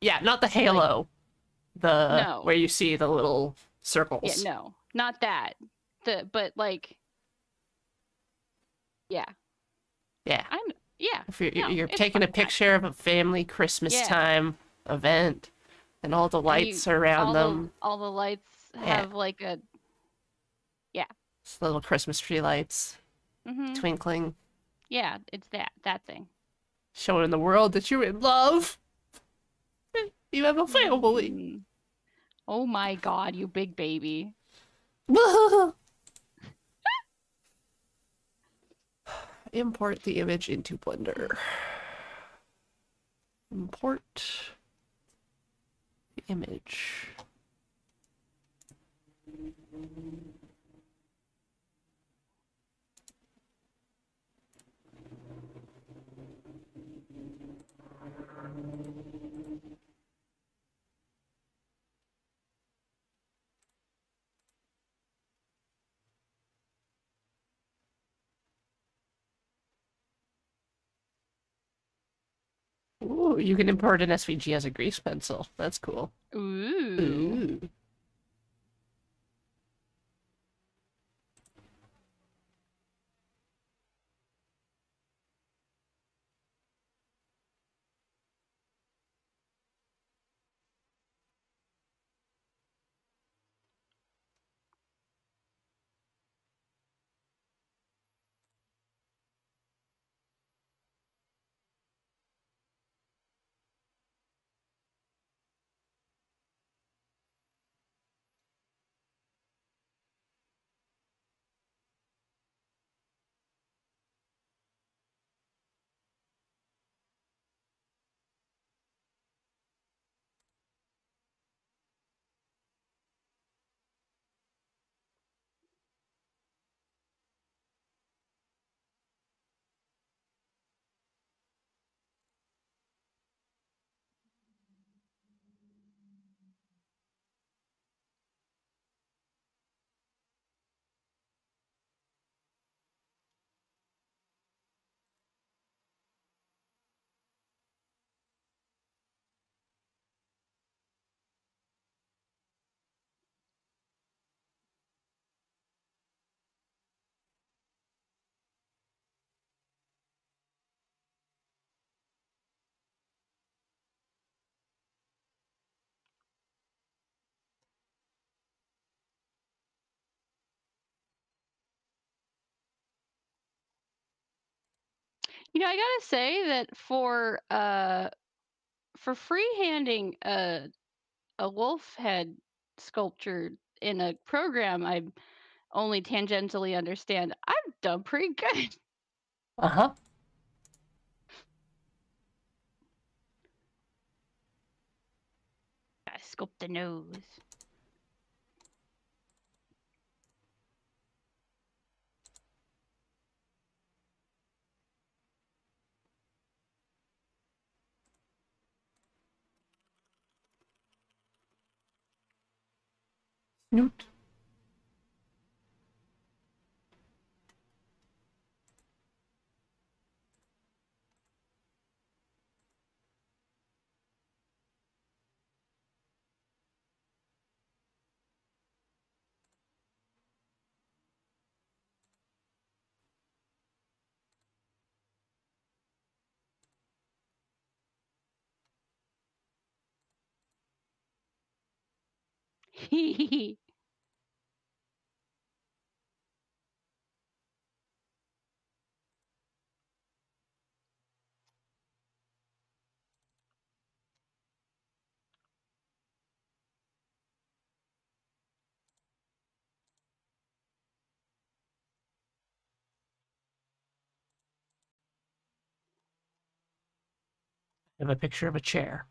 Yeah, not the halo. the No. where you see the little Yeah, circles. no, not that. The but like yeah, Yeah. I'm yeah. If you're, No, you're taking a picture of a family Christmas Yeah. time event and all the and you- lights around all them, The, all the lights Yeah. have like a Yeah. it's little Christmas tree lights hmm twinkling, yeah, it's that that thing. showing the world that you're in love. You have a family. Mm. Oh my god, you big baby. Import the image into Blender. Import image. Ooh, you can import an SVG as a grease pencil. That's cool. Ooh. Ooh. You know, I gotta say that for uh for freehanding a a wolf head sculpture in a program I only tangentially understand, I've done pretty good. Uh huh. I sculpt the nose. Snoot. I have a picture of a chair.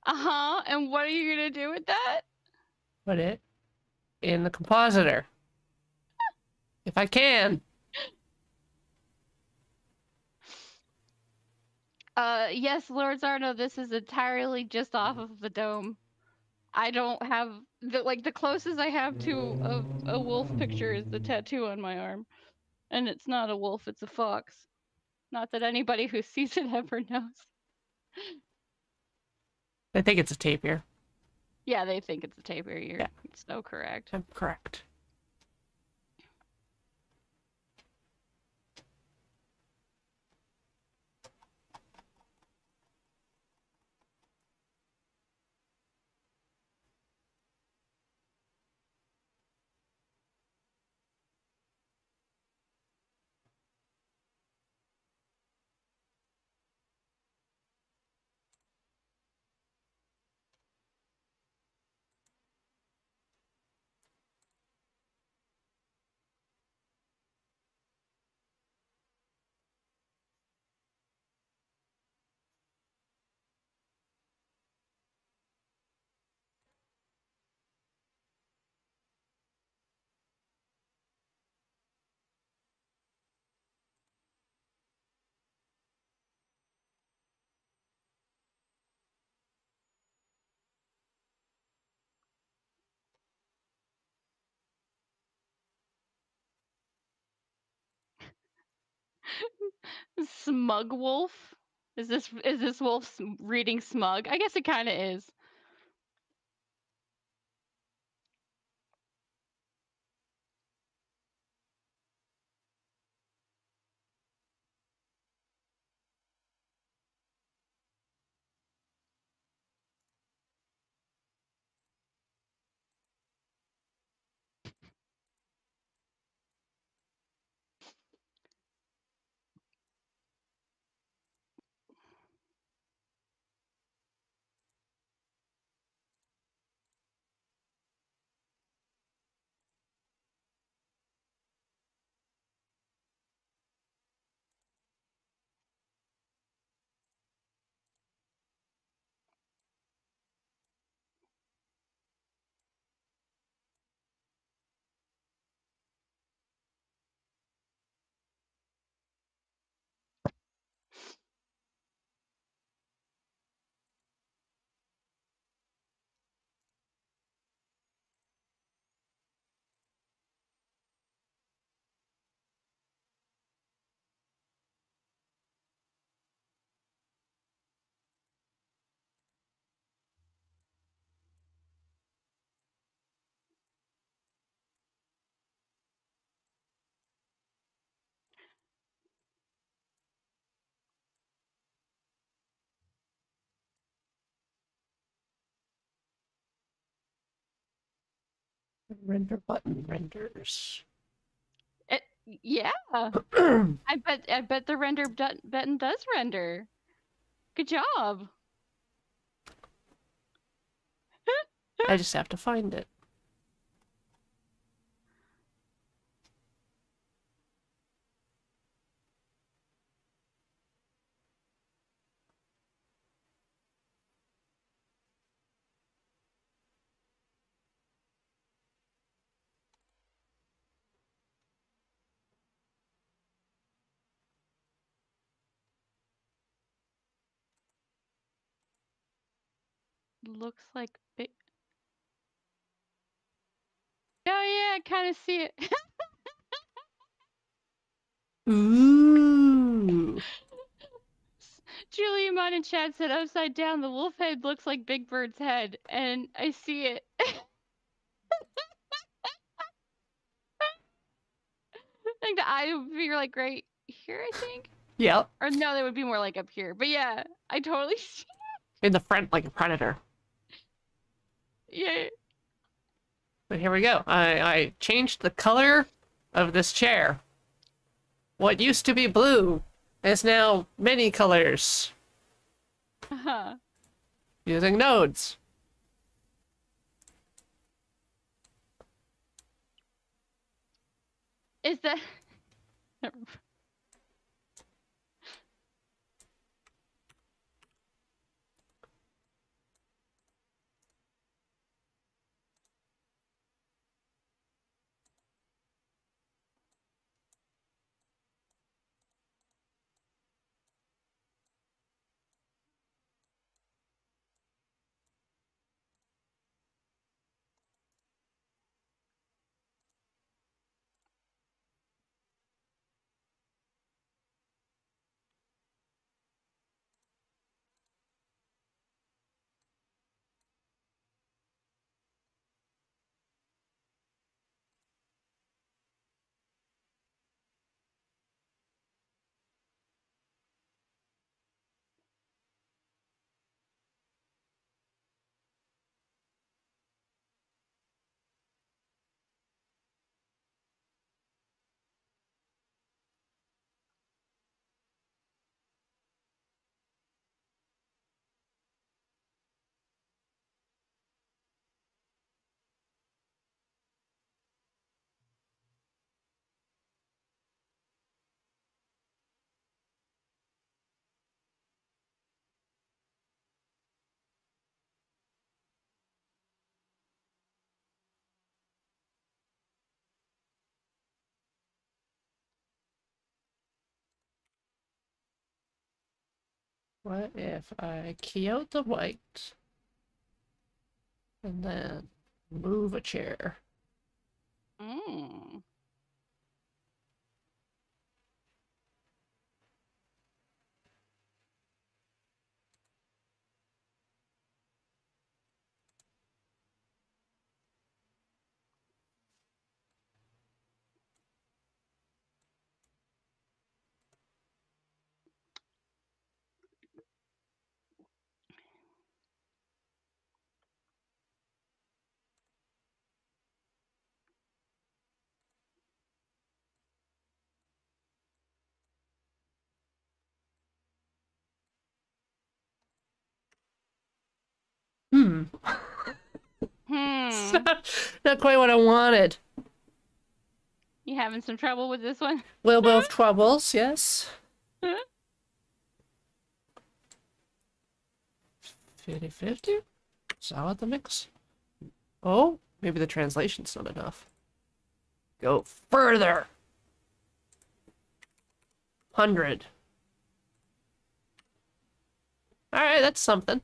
uh huh. And what are you gonna do with that? Put it in the compositor. if I can. Uh, yes, Lord Zarno, this is entirely just off of the dome. I don't have the like the closest I have to a, a wolf picture is the tattoo on my arm, and it's not a wolf; it's a fox. Not that anybody who sees it ever knows. I think it's a tapir. Yeah, they think it's a tapir. You're Yeah. so correct. I'm correct. Smug wolf. Is this is this wolf reading smug? I guess it kind of is. Render button renders. Eh, it Yeah. I bet I bet the render button does render. Good job. I just have to find it. Looks like big. Oh yeah, I kind of see it. Ooh. Julie Iman in chat said upside down the wolf head looks like Big Bird's head, and I see it. like the eye would be like right here, I think. Yep. Or no, they would be more like up here. But yeah, I totally see it. In the front, like a predator. Yeah. But here we go. I, I changed the color of this chair. What used to be blue is now many colors. Uh-huh. Using nodes. Is that... What if I key out the white and then move a chair? Mm. Hmm. Hmm. not quite what I wanted. You having some trouble with this one? Little bit of troubles, yes. 50-50? Is that what the mix? Oh, maybe the translation's not enough. Go further! 100. Alright, that's something.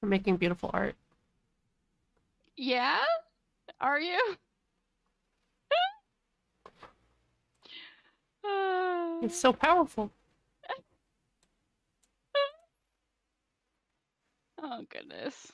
For making beautiful art. Yeah? Are you? Uh, It's so powerful. oh goodness.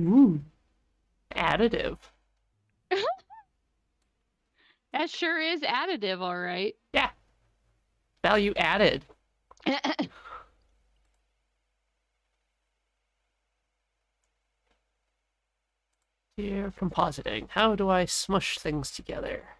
Ooh. Additive. That sure is additive, all right. Yeah. Value added. Dear compositing, how do I smush things together?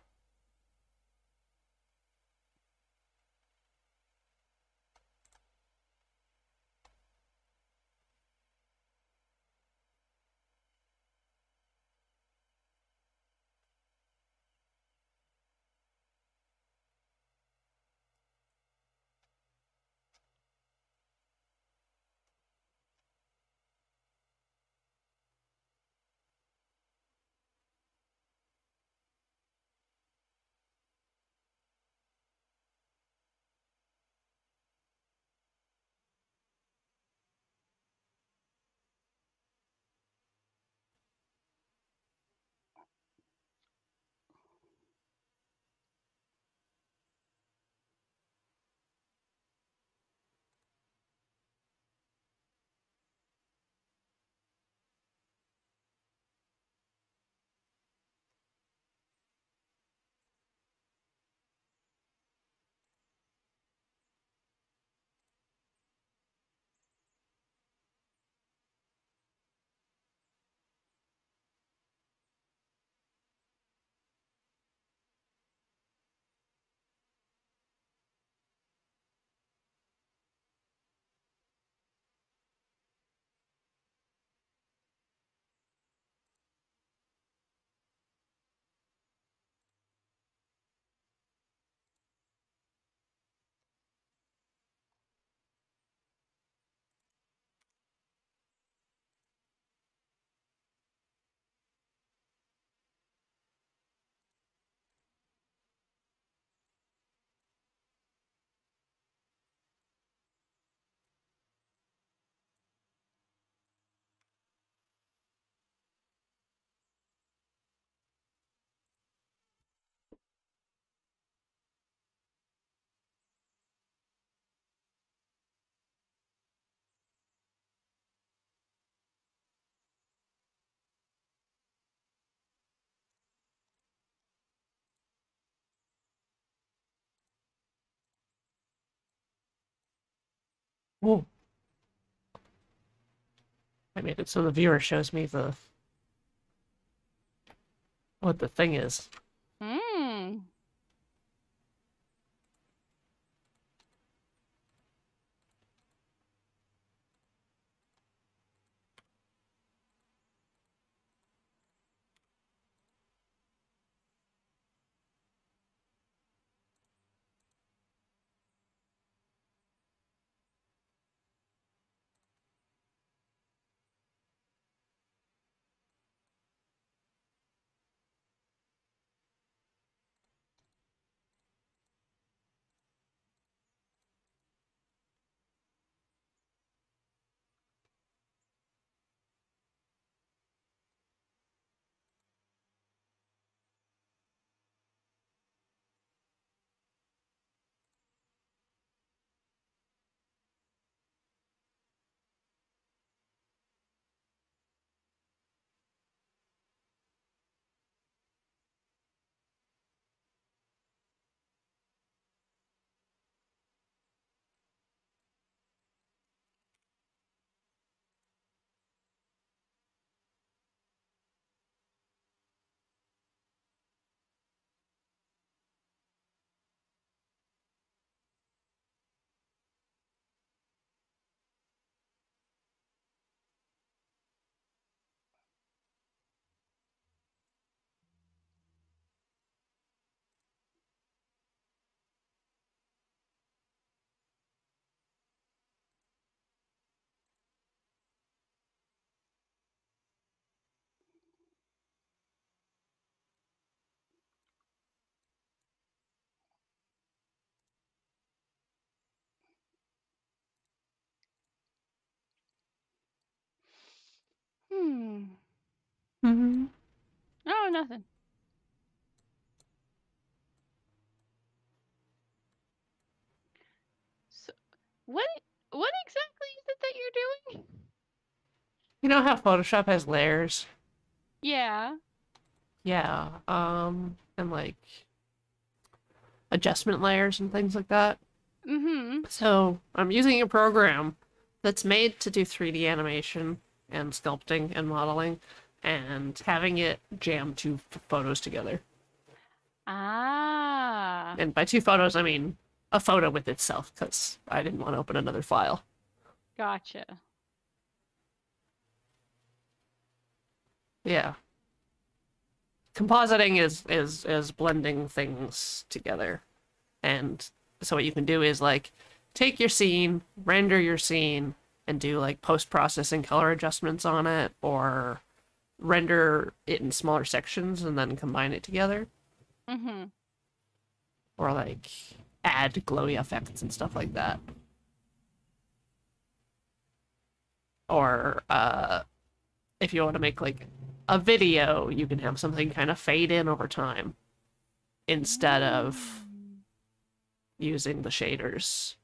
Whoa. I made it so the viewer shows me the what the thing is. Hmm. Mm-hmm. Oh, nothing. So, what what exactly is it that you're doing? You know how Photoshop has layers? Yeah. Yeah. Um, and like adjustment layers and things like that. Mm-hmm. So I'm using a program that's made to do 3D animation and sculpting and modeling and having it jam two photos together. Ah. And by two photos, I mean a photo with itself because I didn't want to open another file. Gotcha. Yeah. Compositing is is is blending things together. And so what you can do is like take your scene, render your scene and do like post-processing color adjustments on it or render it in smaller sections and then combine it together Mm-hmm. or like add glowy effects and stuff like that. Or uh if you want to make like a video, you can have something kind of fade in over time instead of using the shaders.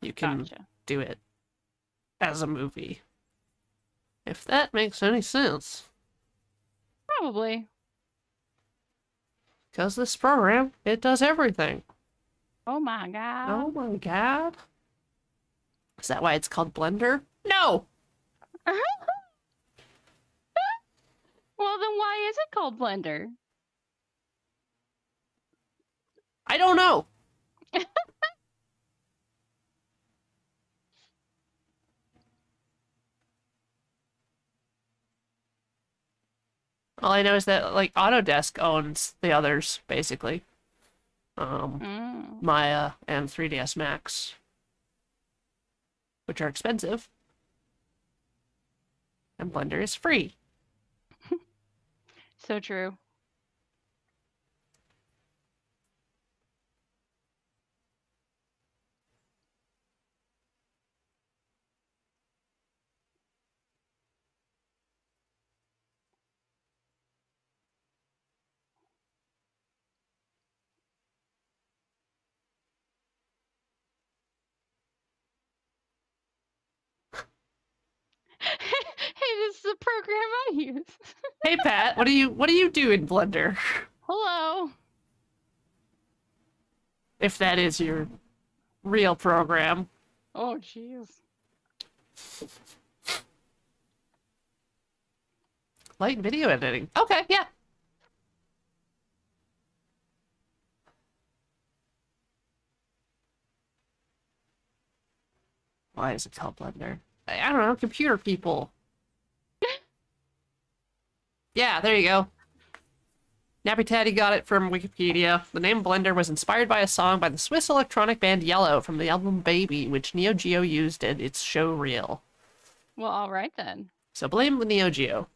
You can Gotcha. do it as a movie. If that makes any sense. Probably. Because this program, it does everything. Oh my god. Oh my god. Is that why it's called Blender? No! Well, then why is it called Blender? I don't know. All I know is that like Autodesk owns the others basically. Um, Mm. Maya and 3ds Max, which are expensive, and Blender is free. So true. hey, this is the program I use. Hey Pat, what do you what do you do in Blender? Hello. If that is your real program. Oh, jeez. Light video editing. Okay, yeah. Why is it called Blender? I, don't know, computer people. yeah, there you go. Nappy Tatty got it from Wikipedia. The name Blender was inspired by a song by the Swiss electronic band Yello from the album Baby, which Neo Geo used in its show reel. Well, all right then. So blame the Neo Geo.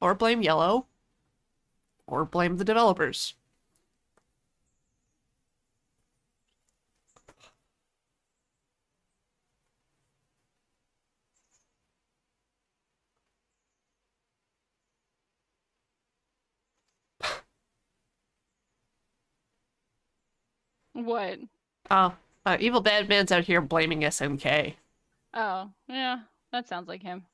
Or blame Yello. Or blame the developers. What? Oh, uh, Evil Bad Man's out here blaming SNK. Oh, yeah. That sounds like him.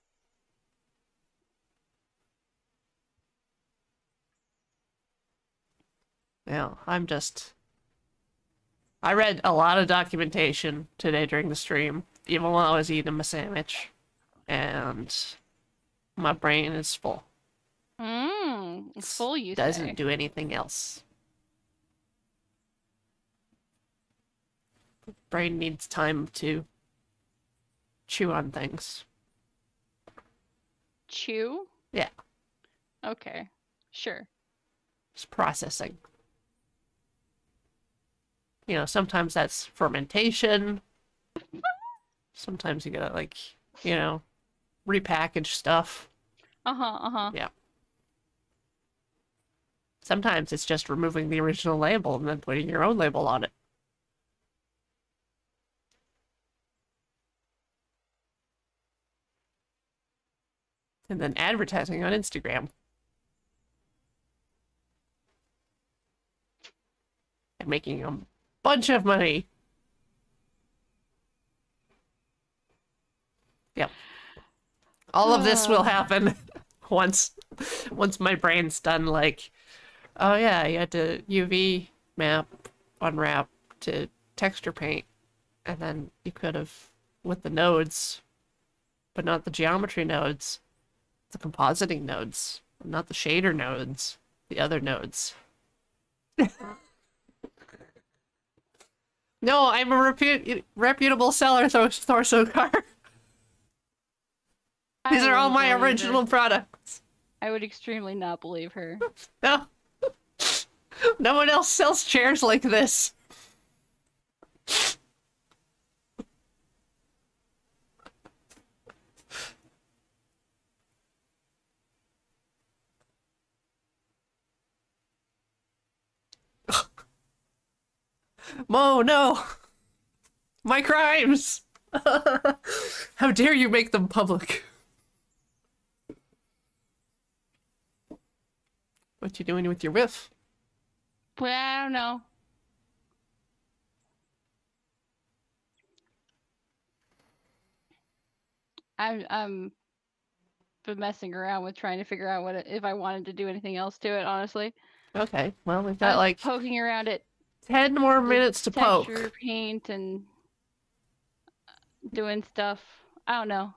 Yeah, I'm just. I read a lot of documentation today during the stream, even while I was eating my sandwich, and my brain is full. Mmm. It's full, you Doesn't say. do anything else. Brain needs time to chew on things. Chew? Yeah. Okay. Sure. It's processing. You know, sometimes that's fermentation. Sometimes you gotta like, you know, repackage stuff. Uh-huh, uh-huh. Yeah. Sometimes it's just removing the original label and then putting your own label on it. And then advertising on Instagram. And making a bunch of money. Yep. All of this will Oh. happen once once my brain's done like oh yeah, you had to UV map unwrap to texture paint and then you could have with the nodes but not the geometry nodes the compositing nodes not the shader nodes the other nodes. No i'm a repu- reputable seller Thor- thorso car these are all my original products. I would extremely not believe her. no. No one else sells chairs like this Mo, no! My crimes! How dare you make them public? What you doing with your whiff? But I don't know. I'm I'm been messing around with trying to figure out what it, if I wanted to do anything else to it. Honestly, Okay, well, we've got like poking around it 10 more minutes to poke. texture paint and doing stuff. I don't know.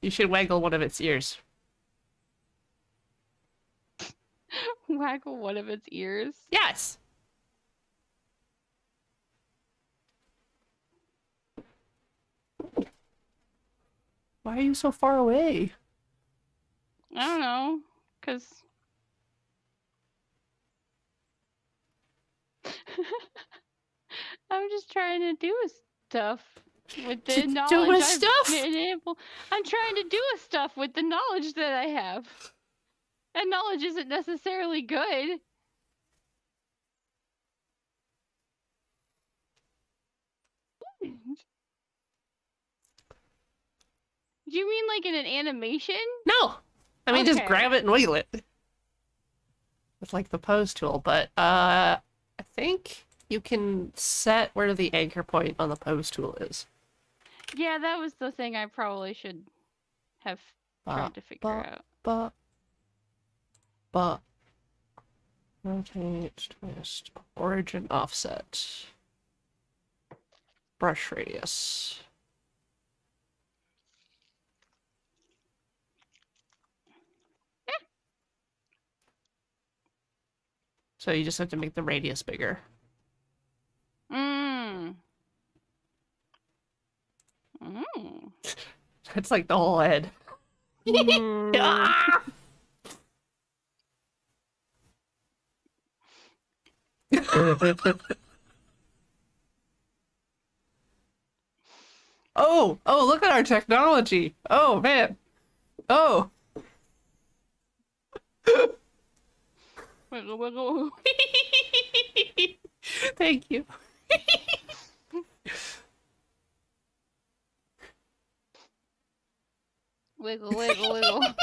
You should waggle one of its ears. Waggle one of its ears. Yes! Why are you so far away? I don't know, cause. I'm just trying to do stuff with the knowledge I've stuff? been able. I'm trying to do stuff with the knowledge that I have, and knowledge isn't necessarily good. Do you mean like in an animation? No! I mean, just grab it and wiggle it. With like the pose tool, but uh, I think you can set where the anchor point on the pose tool is. Yeah, that was the thing I probably should have Ba, tried to figure ba, out. But, but, rotate, twist, origin, offset, brush radius. So you just have to make the radius bigger. Mmm. Mmm. It's like the whole head. Mm. Ah! oh, oh, look at our technology. Oh, man. Oh. Wiggle, wiggle. Thank you. Wiggle, wiggle, wiggle. Oh. Right. Uh, Beep, what-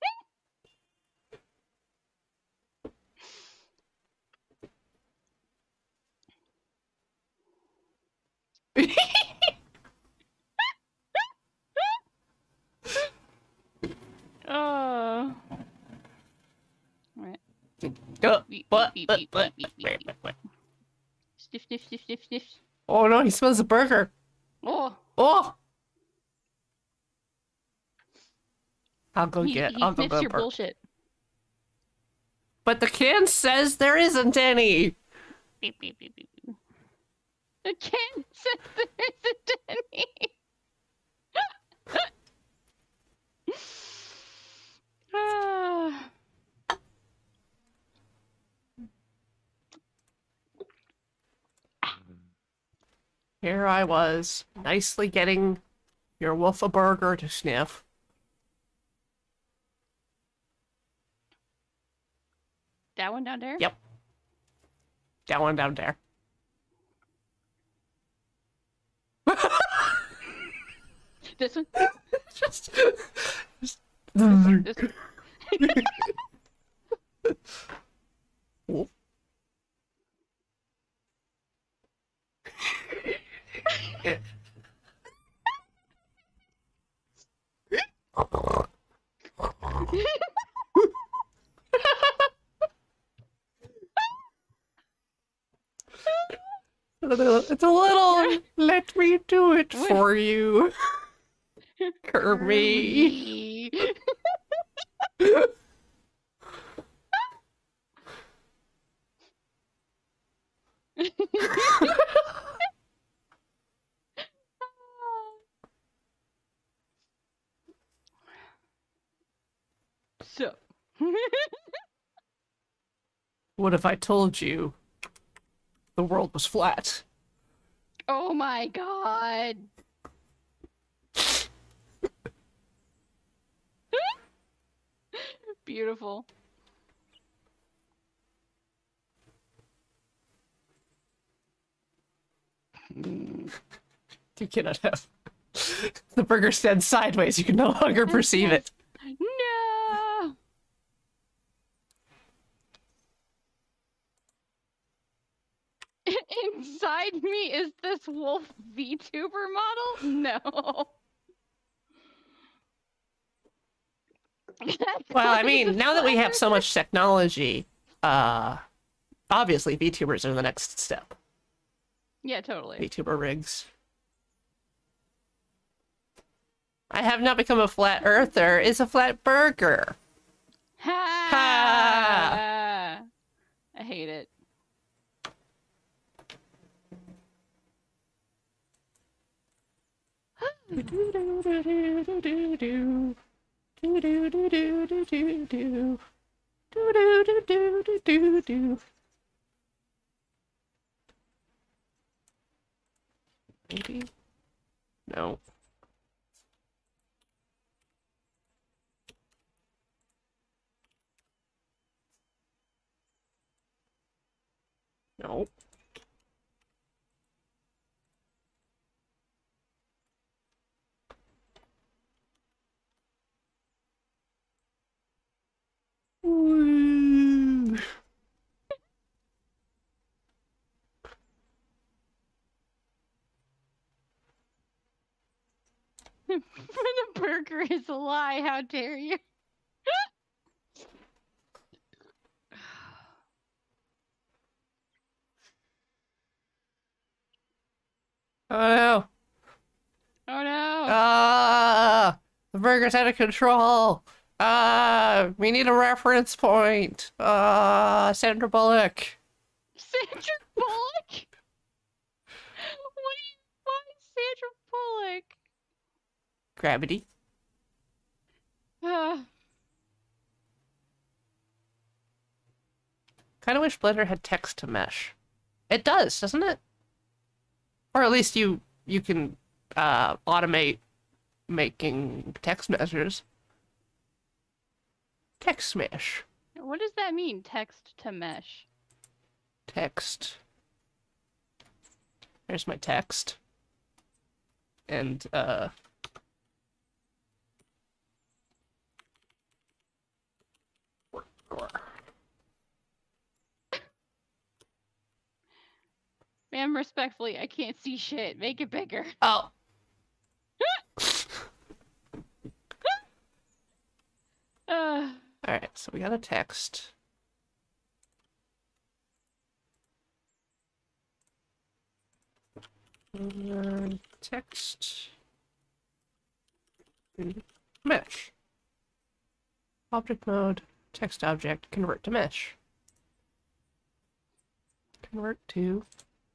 beep, what- beep, what- beep, beep, what- Oh. beep. what- Sniff, sniff, sniff, sniff, sniff. Oh no, he smells a burger. Oh, Oh. I'll go he, get. he I'll go get your burger. bullshit. But the can says there isn't any. Beep, beep, beep, beep. beep. The can says there isn't any. Ah. Here I was, nicely getting your wolf a burger to sniff. That one down there? Yep. That one down there. This one? just, just This one? This one? Wolf. It's a little. Let me do it for you, Kirby. so. What if I told you the world was flat? oh my god. Beautiful. You cannot have the burger stand sideways. You can no longer perceive it. No. Inside me is this wolf VTuber model? No. Well, I mean, now that we have so much technology, uh, obviously VTubers are the next step. Yeah, totally. VTuber rigs. I have not become a flat earther. It's a flat burger. Ha! I hate it. Maybe. No. No. The burger is a lie. How dare you? Oh no. Oh no. Ah, the burger's out of control. Ah, we need a reference point. Ah, Sandra Bullock. Sandra Bullock? What do you find Sandra Bullock? Gravity. Uh, Kind of wish Blender had text to mesh. It does, doesn't it? Or at least you you can uh, automate making text meshes. Text mesh. what does that mean? Text to mesh. Text. There's my text. And uh Ma'am, respectfully, I can't see shit. Make it bigger. Oh. Uh, All right, so we got a text. Uh, text. Mesh. Object mode, text object, convert to mesh. Convert to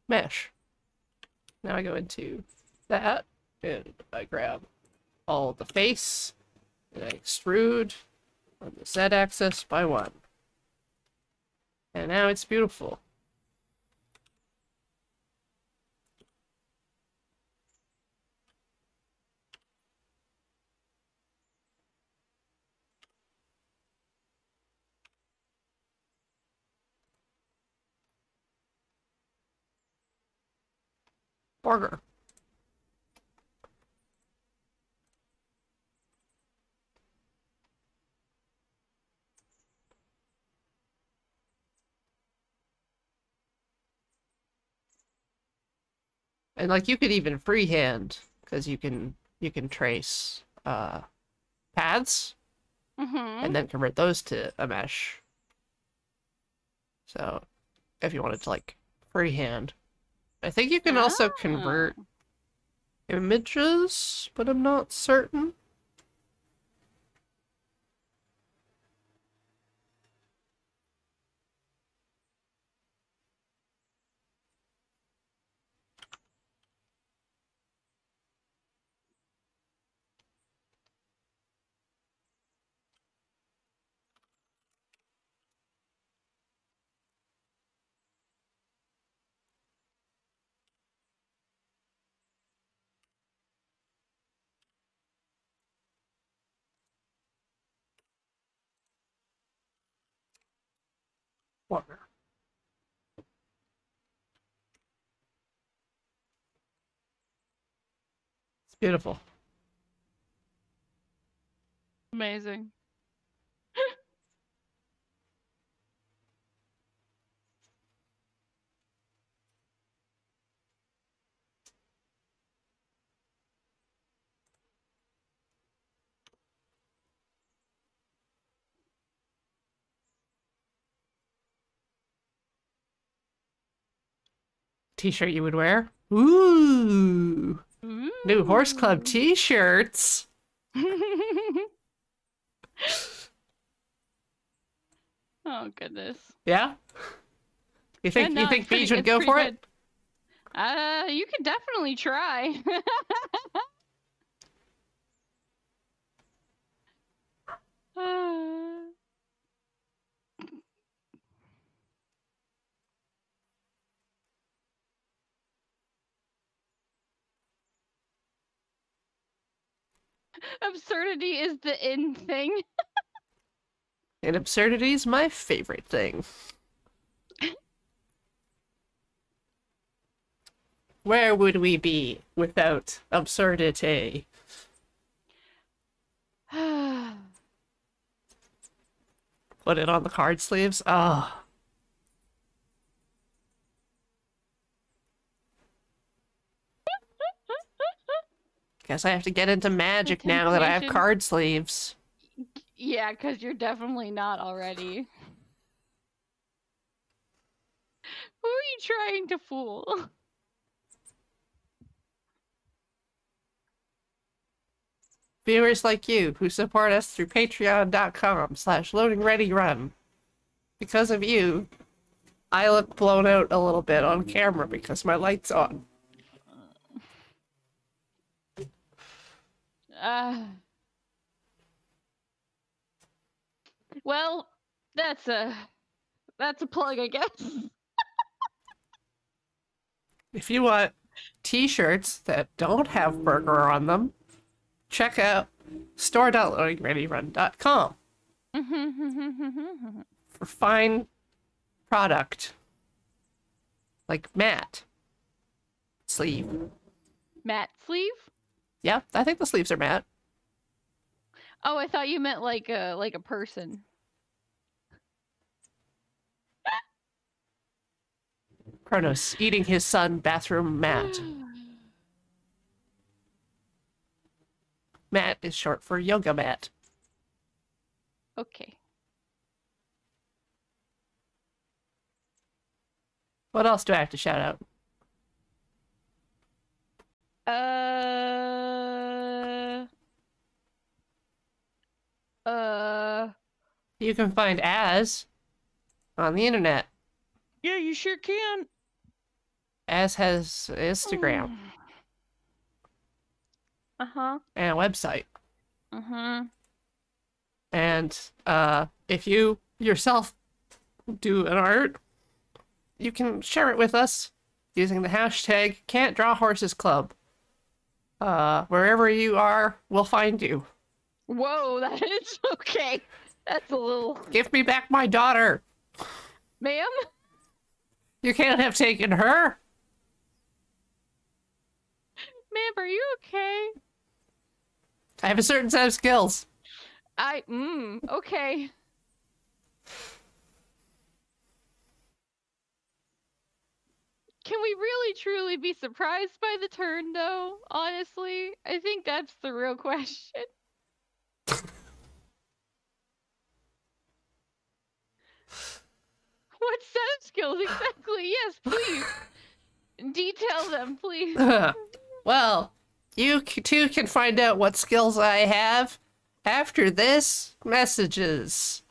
mesh. Now I go into that, and I grab all the face, and I extrude on the z-axis by 1. And now it's beautiful. Burger. And like you could even freehand because you can you can trace uh paths Mm-hmm. and then convert those to a mesh. So if you wanted to like freehand. I think you can also convert images, but I'm not certain. Water. It's beautiful. Amazing. T-shirt you would wear? Ooh, new horse club T-shirts. oh goodness. Yeah. You think Yeah, no, you think Beach would go for good. it? Uh, you could definitely try. Uh, Absurdity is the in thing. And absurdity is my favorite thing. Where would we be without absurdity? Put it on the card sleeves. Ah. Guess I have to get into magic now that I have card sleeves. yeah, because you're definitely not already. Who are you trying to fool? Viewers like you who support us through patreon.com slash loading ready run. Because of you, I look blown out a little bit on camera because my light's on. Uh, well, that's a that's a plug, I guess. If you want t-shirts that don't have burger on them, check out store.loadingreadyrun.com for fine product like matte sleeve. Matte sleeve? Yeah, I think the sleeves are matte. Oh, I thought you meant like a like a person. Kronos eating his son bathroom mat. Mat is short for yoga mat. okay. What else do I have to shout out? Uh. Uh. You can find Az on the internet. Yeah, you sure can. Az has Instagram Uh huh. and a website. Uh huh. And uh, if you yourself do an art, you can share it with us using the hashtag Can't Draw Horses Club. Uh, wherever you are, we'll find you. Whoa, that is okay. That's a little, Give me back my daughter. ma'am. You can't have taken her. Ma'am, are you okay? I have a certain set of skills. I mm, okay. Can we really truly be surprised by the turn though? Honestly, I think that's the real question. What set of skills exactly? Yes, please. Detail them, please. well, you too can find out what skills I have after this messages.